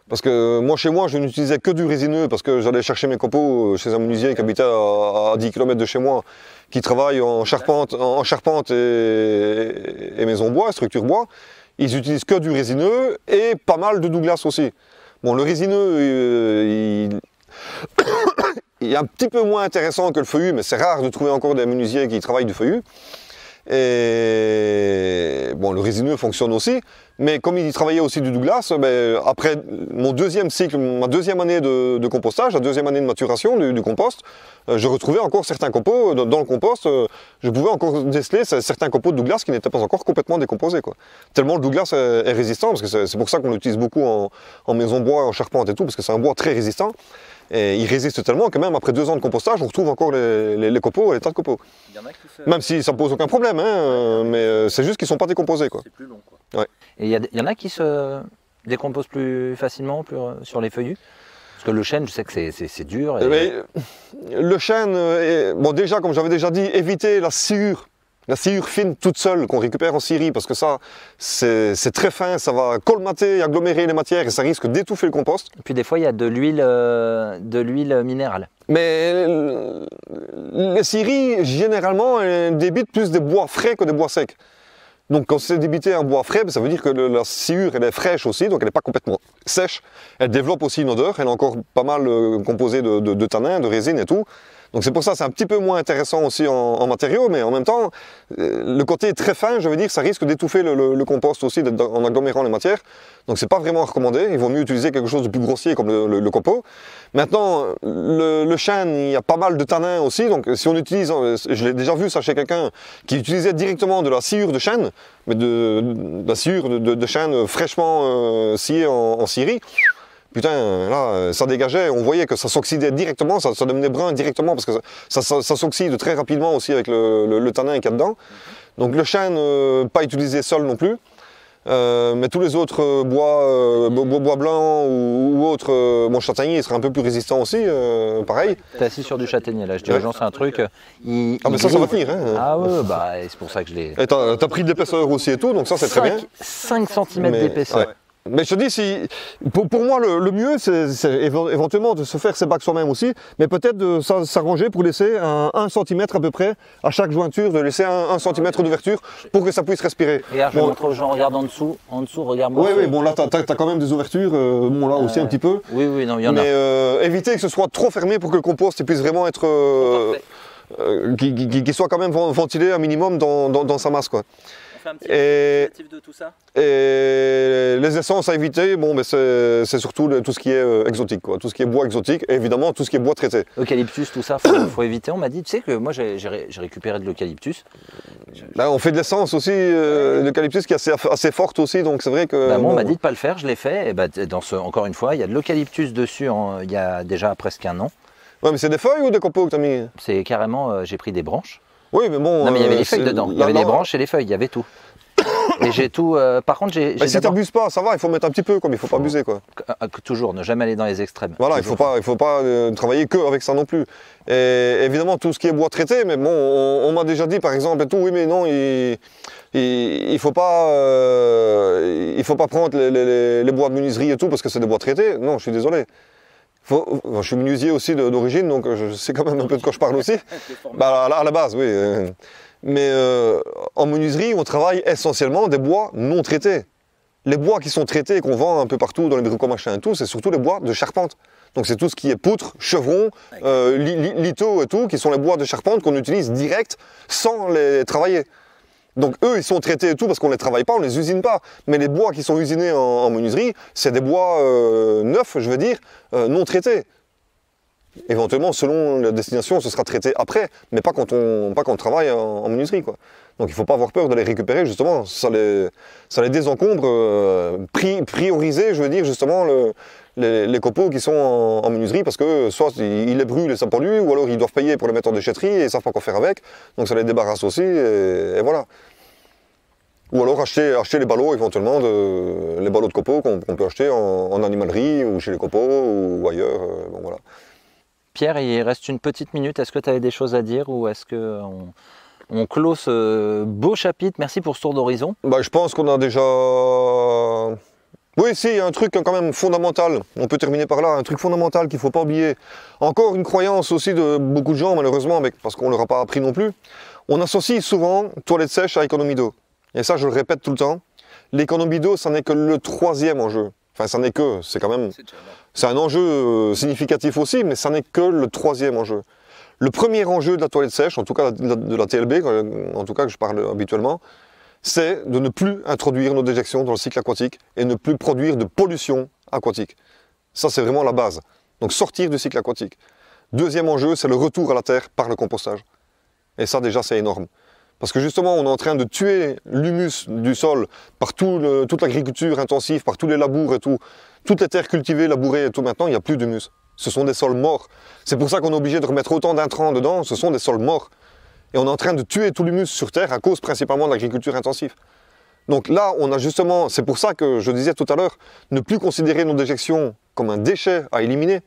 Parce que moi, chez moi, je n'utilisais que du résineux parce que j'allais chercher mes euh, chez un menuisier qui habitait à, à 10 km de chez moi, qui travaille en charpente, en charpente et, et maison bois, structure bois. Ils utilisent que du résineux et pas mal de Douglas aussi. Bon, le résineux, euh, il... <coughs> il est un petit peu moins intéressant que le feuillu, mais c'est rare de trouver encore des menuisiers qui travaillent du feuillu. Et bon, le résineux fonctionne aussi, mais comme il travaillait aussi du Douglas, ben, après mon deuxième cycle, ma deuxième année de, compostage, la deuxième année de maturation du, compost, euh, je retrouvais encore certains copeaux dans, dans le compost. euh, je pouvais encore déceler certains copeaux de Douglas qui n'étaient pas encore complètement décomposés. Tellement le Douglas est, résistant, parce que c'est pour ça qu'on l'utilise beaucoup en maison bois, en charpente et tout, parce que c'est un bois très résistant. Et il résiste tellement que même après deux ans de compostage, on retrouve encore les, les- les copeaux et les tas de copeaux. Il y en a qui se. Même si ça pose aucun problème, hein, euh, mais euh, c'est juste qu'ils sont pas décomposés. Quoi. C'est plus long, quoi. Et il y, en a qui se décomposent plus facilement plus, euh, sur les feuillus? Parce que le chêne, je sais que c'est- dur. et- ben, le chêne, euh, est- bon déjà, comme j'avais déjà dit, éviter la sciure, la sciure fine toute seule qu'on récupère en scierie, parce que ça, c'est très fin, ça va colmater, agglomérer les matières et ça risque d'étouffer le compost. Puis des fois, il y a de l'huile euh, de l'huile minérale. Mais les scieries, généralement, elles débitent plus des bois frais que des bois secs. Donc quand c'est débité un bois frais, ben, ça veut dire que le- la sciure, elle est fraîche aussi, donc elle n'est pas complètement sèche. Elle développe aussi une odeur, elle est encore pas mal euh, composée de, de, de tanin, de résine et tout. Donc c'est pour ça c'est un petit peu moins intéressant aussi en, en matériaux, mais en même temps, euh, le côté très fin, je veux dire, ça risque d'étouffer le, compost aussi en agglomérant les matières. Donc c'est pas vraiment recommandé. Il vaut mieux utiliser quelque chose de plus grossier comme le, le- copeau. Maintenant, le, chêne, il y a pas mal de tanins aussi. Donc si on utilise, euh, je l'ai déjà vu ça chez quelqu'un qui utilisait directement de la sciure de chêne, mais de, la sciure de chêne fraîchement euh, sciée en, en scierie. Putain, là, ça dégageait, on voyait que ça s'oxydait directement, ça, ça devenait brun directement parce que ça, ça- ça- s'oxyde très rapidement aussi avec le, le- le tanin qu'il y a dedans. Donc le chêne, euh, pas utilisé seul non plus. Euh, mais tous les autres euh, bois, euh, bo- bois, bois blancs ou, ou autres, euh, bon châtaignier il serait un peu plus résistant aussi, euh, pareil. T'es assis sur du châtaignier là. Je dis aux Ouais. gens, c'est un truc. euh, il- Ah mais ça, ça va tenir. Hein. Ah ouais, bah c'est pour ça que je l'ai. Et t'as pris de l'épaisseur aussi et tout, donc ça c'est très bien. 5 cm d'épaisseur. ouais. Mais je te dis, si, pour, pour moi, le, le mieux, c'est c'est éve- éventuellement de se faire ses bacs soi-même aussi, mais peut-être de s'a- s'arranger pour laisser un, 1 cm à peu près à chaque jointure, de laisser un, 1 cm d'ouverture pour que ça puisse respirer. Regarde, je Bon. montre aux gens, regarde en dessous. En dessous, regarde-moi. Oui, oui, bon là, t'as as, quand même des ouvertures, euh, bon là aussi un petit peu. Oui, oui, non, il y en a. Mais euh, éviter que ce soit trop fermé pour que le compost puisse vraiment être. euh, euh, qu'il soit quand même ven- ventilé un minimum dans, dans- dans sa masse. Quoi. Un petit Et- récapitulatif de tout ça Et les essences à éviter, bon, c'est surtout le- tout ce qui est euh, exotique, quoi. tout ce qui est bois exotique, et évidemment tout ce qui est bois traité. Eucalyptus, tout ça, faut, <coughs> faut éviter. On m'a dit, tu sais que moi j'ai j'ai ré- j'ai récupéré de l'eucalyptus. Là, on fait de l'essence aussi, euh, l'eucalyptus qui est assez, assez forte aussi, donc c'est vrai que. Bah, moi, on m'a dit de pas le faire, je l'ai fait. Et bah, dans ce, encore une fois, il y a de l'eucalyptus dessus en- il y a déjà presque un an. Ouais, mais c'est des feuilles ou des copeaux que t'as mis? C'est carrément, euh, j'ai pris des branches. Oui, mais bon. Non, mais il y avait euh, les feuilles c'est- dedans. Il y avait les branches et les feuilles, il y avait tout. <coughs> et j'ai tout. euh, par contre, j'ai. Mais si t'abuses pas, ça va, il faut mettre un petit peu, comme il faut pas abuser, quoi. euh, euh, Toujours, ne jamais aller dans les extrêmes. Voilà, il faut pas, il faut pas euh, travailler que avec ça non plus. Et évidemment, tout ce qui est bois traité, mais bon, on, on m'a déjà dit, par exemple, et tout, oui, mais non, il, il, il faut pas, euh, il faut pas prendre les, les- bois de menuiserie et tout parce que c'est des bois traités. Non, je suis désolé. Faut- je suis menuisier aussi d'origine, donc je sais quand même un peu de quoi je parle aussi. <laughs> Bah, à, la, à la base, oui. euh, Mais euh, en menuiserie, on travaille essentiellement des bois non traités. Les bois qui sont traités et qu'on vend un peu partout dans les bricots et tout, c'est surtout les bois de charpente. Donc c'est tout ce qui est poutre, chevron, euh, li- li- lito et tout, qui sont les bois de charpente qu'on utilise direct sans les travailler. Donc eux, ils sont traités et tout parce qu'on les travaille pas, on les usine pas. Mais les bois qui sont usinés en, en menuiserie, c'est des bois euh, neufs, je veux dire, euh, non traités. éventuellement, selon la destination, ce sera traité après, mais pas quand on, pas quand on travaille en, en menuiserie. Quoi. Donc il ne faut pas avoir peur de les récupérer, justement, ça les, ça les désencombre, euh, pri- prioriser, je veux dire, justement, le- les, copeaux qui sont en, en menuiserie, parce que soit ils les brûlent et ça pollue, ou alors ils doivent payer pour les mettre en déchetterie et ils ne savent pas quoi faire avec, donc ça les débarrasse aussi, et voilà. Ou alors acheter, acheter les ballots éventuellement, de, les ballots de copeaux qu'on peut acheter en, en animalerie ou chez les copeaux ou ailleurs. euh, bon, voilà. Pierre, il reste une petite minute. Est-ce que tu avais des choses à dire ou est-ce que on, on clôt ce beau chapitre? Merci pour ce tour d'horizon. Bah, je pense qu'on a déjà. Oui, si, il y a un truc quand même fondamental. On peut terminer par là. Un truc fondamental qu'il ne faut pas oublier. Encore une croyance aussi de beaucoup de gens, malheureusement, mais parce qu'on ne leur a pas appris non plus. On associe souvent toilette sèche à économie d'eau. Et ça, je le répète tout le temps. L'économie d'eau, ça n'est que le troisième enjeu. Enfin, ça n'est que, c'est quand même c'est un enjeu euh, significatif aussi, mais ça n'est que le troisième enjeu. Le premier enjeu de la toilette sèche, en tout cas de la, TLB, euh, en tout cas que je parle habituellement, c'est de ne plus introduire nos déjections dans le cycle aquatique et ne plus produire de pollution aquatique. Ça, c'est vraiment la base. Donc sortir du cycle aquatique. Deuxième enjeu, c'est le retour à la terre par le compostage. Et ça, déjà, c'est énorme. Parce que justement, on est en train de tuer l'humus du sol par toute l'agriculture intensive, par tous les labours et tout. Toutes les terres cultivées, labourées et tout, maintenant, il n'y a plus d'humus. Ce sont des sols morts. C'est pour ça qu'on est obligé de remettre autant d'intrants dedans. Ce sont des sols morts. Et on est en train de tuer tout l'humus sur Terre à cause principalement de l'agriculture intensive. Donc là, on a justement, c'est pour ça que je disais tout à l'heure, ne plus considérer nos déjections comme un déchet à éliminer,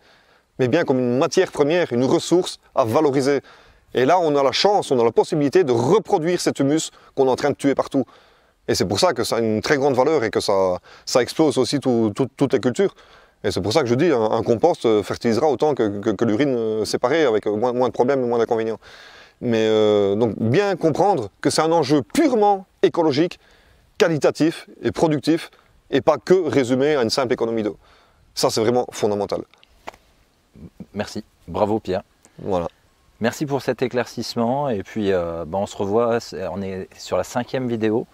mais bien comme une matière première, une ressource à valoriser. Et là, on a la chance, on a la possibilité de reproduire cet humus qu'on est en train de tuer partout. Et c'est pour ça que ça a une très grande valeur et que ça, ça explose aussi tout- tout- toutes les cultures. Et c'est pour ça que je dis, un, un compost euh, fertilisera autant que, que- que l'urine euh, séparée, avec euh, moins, moins de problèmes et moins d'inconvénients. Mais euh, donc bien comprendre que c'est un enjeu purement écologique, qualitatif et productif, et pas que résumé à une simple économie d'eau. Ça, c'est vraiment fondamental. Merci. Bravo Pierre. Voilà. Merci pour cet éclaircissement. Et puis, euh, bah, on se revoit, on est sur la cinquième vidéo.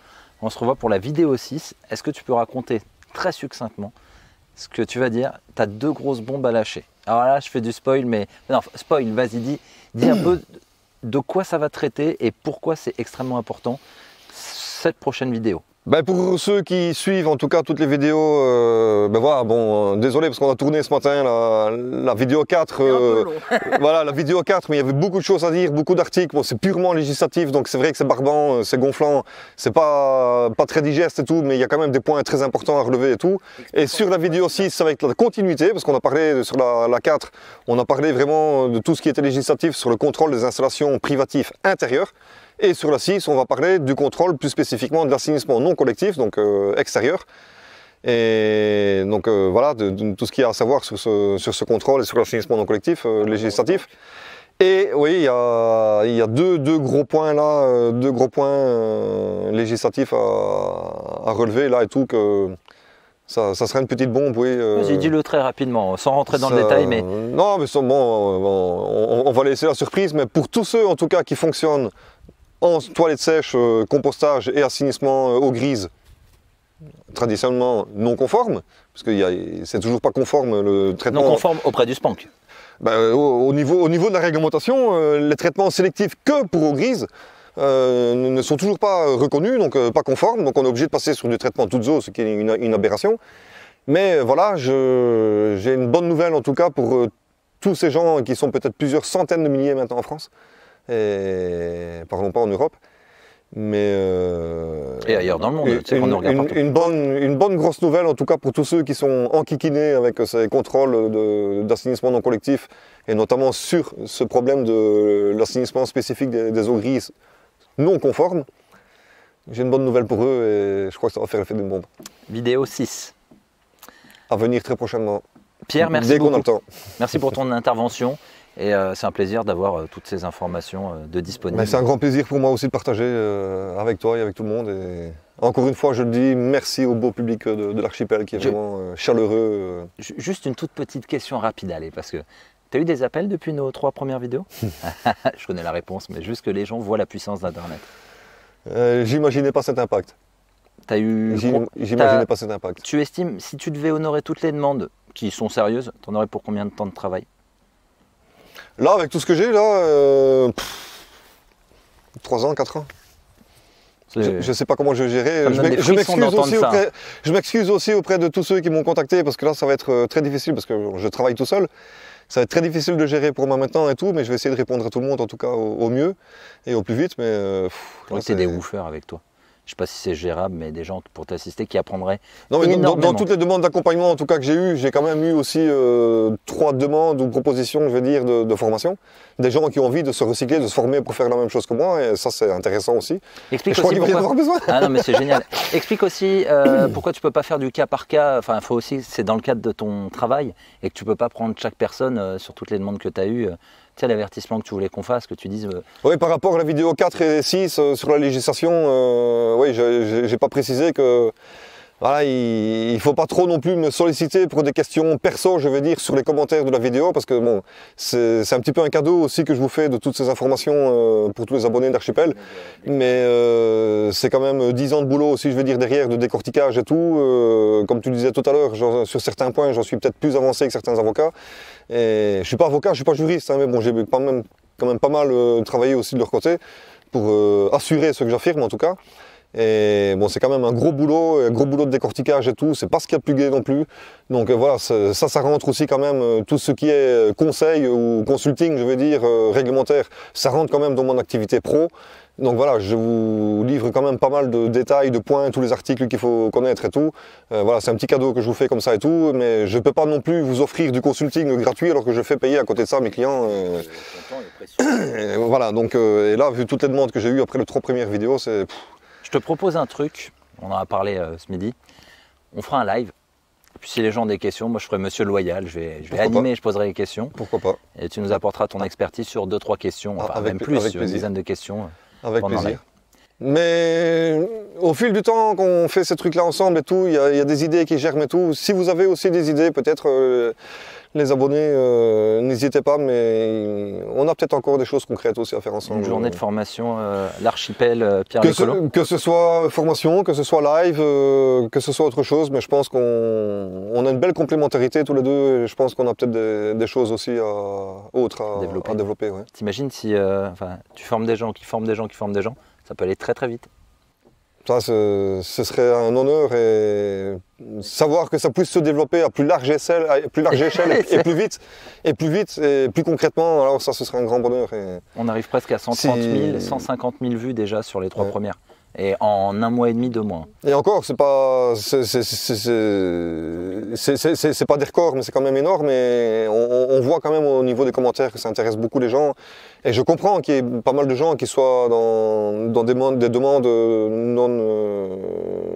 On se revoit pour la vidéo 6. Est-ce que tu peux raconter très succinctement ce que tu vas dire? Tu as deux grosses bombes à lâcher. Alors là, je fais du spoil, mais. Non, spoil, vas-y, dis, dis un peu de quoi ça va traiter et pourquoi c'est extrêmement important cette prochaine vidéo. Ben pour ceux qui suivent en tout cas toutes les vidéos, euh, ben voilà, bon, euh, désolé parce qu'on a tourné ce matin la, la vidéo 4. euh, <laughs> voilà, la vidéo 4, mais il y avait beaucoup de choses à dire, beaucoup d'articles. Bon, c'est purement législatif, donc c'est vrai que c'est barbant, c'est gonflant, c'est pas, pas très digeste et tout, mais il y a quand même des points très importants à relever et tout. Et sur la vidéo 6, ça va être la continuité, parce qu'on a parlé de- sur la, la 4, on a parlé vraiment de tout ce qui était législatif sur le contrôle des installations privatives intérieures. Et sur la 6, on va parler du contrôle plus spécifiquement de l'assainissement non collectif, donc euh, extérieur. Et donc euh, voilà, de, de tout ce qu'il y a à savoir sur ce, sur ce contrôle et sur l'assainissement non collectif euh, législatif. Et oui, il y a, il y a deux, deux gros points là, deux gros points législatifs à, à relever là et tout, que ça, ça serait une petite bombe, oui. euh, Vas-y, dis-le très rapidement, sans rentrer dans le ça- détail, mais Non, mais bon, bon, on, on va laisser la surprise, mais pour tous ceux en tout cas qui fonctionnent en toilette sèche, euh, compostage et assainissement euh, eau grise, traditionnellement non conforme, parce que c'est toujours pas conforme le traitement. non conforme auprès du SPANC. Ben, euh, au, au niveau, au niveau de la réglementation, euh, les traitements sélectifs que pour eau grise euh, ne sont toujours pas reconnus, donc euh, pas conformes. Donc on est obligé de passer sur du traitement toutes eaux, ce qui est une, une aberration. Mais voilà, j'ai une bonne nouvelle en tout cas pour tous ces gens qui sont peut-être plusieurs centaines de milliers maintenant en France, et parlons pas en Europe. Mais euh, Et ailleurs dans le monde, une- tu sais qu'on une- une- bonne, une bonne grosse nouvelle, en tout cas pour tous ceux qui sont enquiquinés avec ces contrôles d'assainissement non collectif, et notamment sur ce problème de l'assainissement spécifique des, des eaux grises non conformes. J'ai une bonne nouvelle pour eux et je crois que ça va faire l'effet d'une bombe. Vidéo 6. À venir très prochainement. Pierre, merci Dès qu'on a beaucoup. le temps. Merci pour ton <laughs> intervention. Et euh, c'est un plaisir d'avoir euh, toutes ces informations euh, de disponibles. C'est un grand plaisir pour moi aussi de partager avec toi et avec tout le monde. Et encore une fois, je le dis, merci au beau public de, de l'archipel qui est Je- vraiment euh, chaleureux. Ju- Juste une toute petite question rapide, allez, parce que tu as eu des appels depuis nos trois premières vidéos? <laughs> <laughs> Je connais la réponse, mais juste que les gens voient la puissance d'Internet. Euh, J'imaginais pas cet impact. Tu as eu. J'im- J'imaginais pas cet impact. Tu estimes, si tu devais honorer toutes les demandes qui sont sérieuses, tu en aurais pour combien de temps de travail? Là, avec tout ce que j'ai, là, euh, 3 ans, 4 ans. C'est- Je ne sais pas comment je vais gérer. Je m'excuse aussi, auprès- je m'excuse aussi auprès de tous ceux qui m'ont contacté parce que là, ça va être euh, très difficile parce que je travaille tout seul. Ça va être très difficile de gérer pour moi maintenant et tout, mais je vais essayer de répondre à tout le monde en tout cas au, au mieux et au plus vite. Mais euh, t'aies des c'est- woofers avec toi. Je sais pas si c'est gérable, mais des gens pour t'assister qui apprendraient. Non, mais dans- toutes les demandes d'accompagnement en tout cas que j'ai eues, j'ai quand même eu aussi euh, trois demandes ou propositions, je veux dire, de, de formation. Des gens qui ont envie de se recycler, de se former pour faire la même chose que moi, et ça c'est intéressant aussi. Explique je crois aussi qu'il va y en pourquoi. avoir besoin. Ah non mais c'est <laughs> génial. Explique aussi euh, pourquoi tu peux pas faire du cas par cas. Enfin, faut aussi c'est dans le cadre de ton travail et que tu peux pas prendre chaque personne euh, sur toutes les demandes que tu as eues. Sais l'avertissement que tu voulais qu'on fasse, que tu dises. euh, Oui, par rapport à la vidéo 4 et 6 euh, sur la législation, euh, oui, j'ai- pas précisé que voilà, il ne faut pas trop non plus me solliciter pour des questions perso, je veux dire, sur les commentaires de la vidéo, parce que bon, c'est un petit peu un cadeau aussi que je vous fais de toutes ces informations euh, pour tous les abonnés d'Archipel. Mais c'est quand même 10 ans de boulot aussi, je veux dire, derrière, de décortiquage et tout. Comme tu disais tout à l'heure, sur certains points, j'en suis peut-être plus avancé que certains avocats. Et je suis pas avocat, je suis pas juriste, hein, mais bon, j'ai quand même, quand même pas mal euh, travaillé aussi de leur côté pour euh, assurer ce que j'affirme en tout cas. Et bon, c'est quand même un gros boulot, un gros boulot de décortiquage et tout. C'est pas ce qu'il y a de plus gai non plus. Donc euh, voilà, ça, ça, rentre aussi quand même euh, tout ce qui est conseil ou consulting, je veux dire, euh, réglementaire. Ça rentre quand même dans mon activité pro. Donc voilà, je vous livre quand même pas mal de détails, de points, tous les articles qu'il faut connaître et tout. Euh, voilà, c'est un petit cadeau que je vous fais comme ça et tout, mais je peux pas non plus vous offrir du consulting gratuit alors que je fais payer à côté de ça mes clients. euh, <coughs> et voilà, donc euh, et là, vu toutes les demandes que j'ai eues après les trois premières vidéos, c'est Je te propose un truc. On en a parlé euh, ce midi. On fera un live. Et puis si les gens ont des questions, moi je ferai Monsieur Loyal. Je vais, je vais animer, je poserai les questions. pourquoi pas, Et tu nous apporteras ton expertise sur deux trois questions, Ah, enfin avec même plus, avec sur une dizaine de questions. avec pendant le plaisir. Mais au fil du temps qu'on fait ces trucs-là ensemble et tout, il y, a- il y a des idées qui germent et tout. Si vous avez aussi des idées, peut-être euh, les abonnés, euh, n'hésitez pas, mais on a peut-être encore des choses concrètes aussi à faire ensemble. Une journée de formation, euh, l'archipel euh, Pierre que ce, que ce soit formation, que ce soit live, euh, que ce soit autre chose, mais je pense qu'on on a une belle complémentarité tous les deux. Et je pense qu'on a peut-être des, des choses aussi à, autres à Développer. à développer. ouais. T'imagines si enfin, tu formes des gens qui forment des gens qui forment des gens, ça peut aller très très vite. Ça, ce, serait un honneur et savoir que ça puisse se développer à plus large échelle, à plus large échelle et, plus vite, et plus vite et plus concrètement. Alors ça, ce serait un grand bonheur. Et... On arrive presque à 130 000, Si- 150 000 vues déjà sur les trois Ouais. premières. Et en un mois et demi, deux mois. Et encore, c'est pas, c'est- pas des records, mais c'est quand même énorme. Et on, voit quand même au niveau des commentaires que ça intéresse beaucoup les gens. Et je comprends qu'il y ait pas mal de gens qui soient dans, dans des, demandes- des demandes non, euh,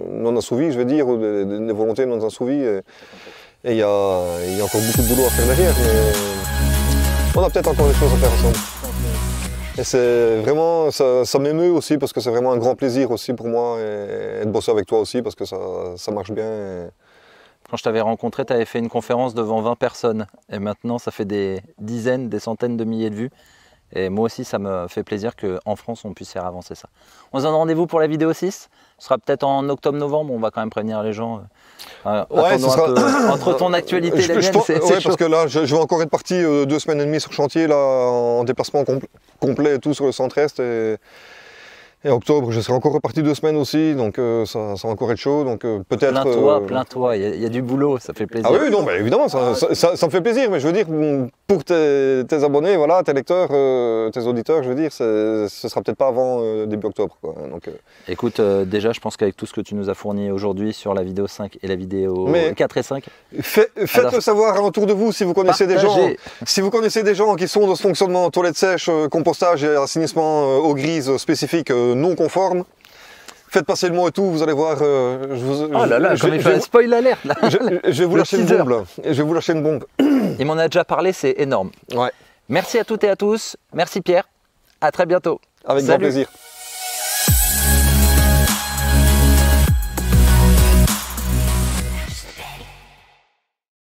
non assouvies, je veux dire, ou des, volontés non assouvies. Et il y y a encore beaucoup de boulot à faire derrière. On a peut-être encore des choses à faire ensemble. C'est vraiment, ça, m'émeut aussi parce que c'est vraiment un grand plaisir aussi pour moi et, de bosser avec toi aussi parce que ça, marche bien. Quand je t'avais rencontré, tu avais fait une conférence devant 20 personnes. Et maintenant, ça fait des dizaines, des centaines de milliers de vues. Et moi aussi, ça me fait plaisir qu'en France, on puisse faire avancer ça. On se donne rendez-vous pour la vidéo 6. Ce sera peut-être en octobre-novembre. On va quand même prévenir les gens. Euh, Ouais, attendons ce un sera- peu. <coughs> Entre ton actualité et la mienne, pense- c'est ouais, parce que là, je, je vais encore être parti euh, deux semaines et demie sur chantier, là, en déplacement compl- complet et tout sur le centre-est. Et, et octobre, je serai encore reparti deux semaines aussi, donc euh, ça, ça va encore être chaud. Donc euh, peut-être. Plains-toi, euh, plains-toi. Il y, a- il y a du boulot, ça fait plaisir. Ah oui, non, bah, évidemment, ça, ça- ça- ça me fait plaisir, mais je veux dire, pour tes, tes abonnés, voilà, tes lecteurs, euh, tes auditeurs, je veux dire, ce sera peut-être pas avant euh, début octobre. Quoi. Donc, euh, Écoute, euh, déjà, je pense qu'avec tout ce que tu nous as fourni aujourd'hui sur la vidéo 5 et la vidéo Mais- 4 et 5, fait- Faites-le Alors- savoir autour de vous si vous connaissez des gens. Si vous connaissez des gens qui sont dans ce fonctionnement toilette sèche, euh, compostage et assainissement euh, eau grise spécifique euh, non conforme, faites passer le mot et tout, vous allez voir. euh, je, vous- Oh là là, je- un spoil alerte là. je- je vais vous lâcher une bombe là. Je vais vous lâcher une bombe. Il m'en a déjà parlé, c'est énorme. Ouais, Merci à toutes et à tous. Merci Pierre. À très bientôt. avec Salut. grand plaisir.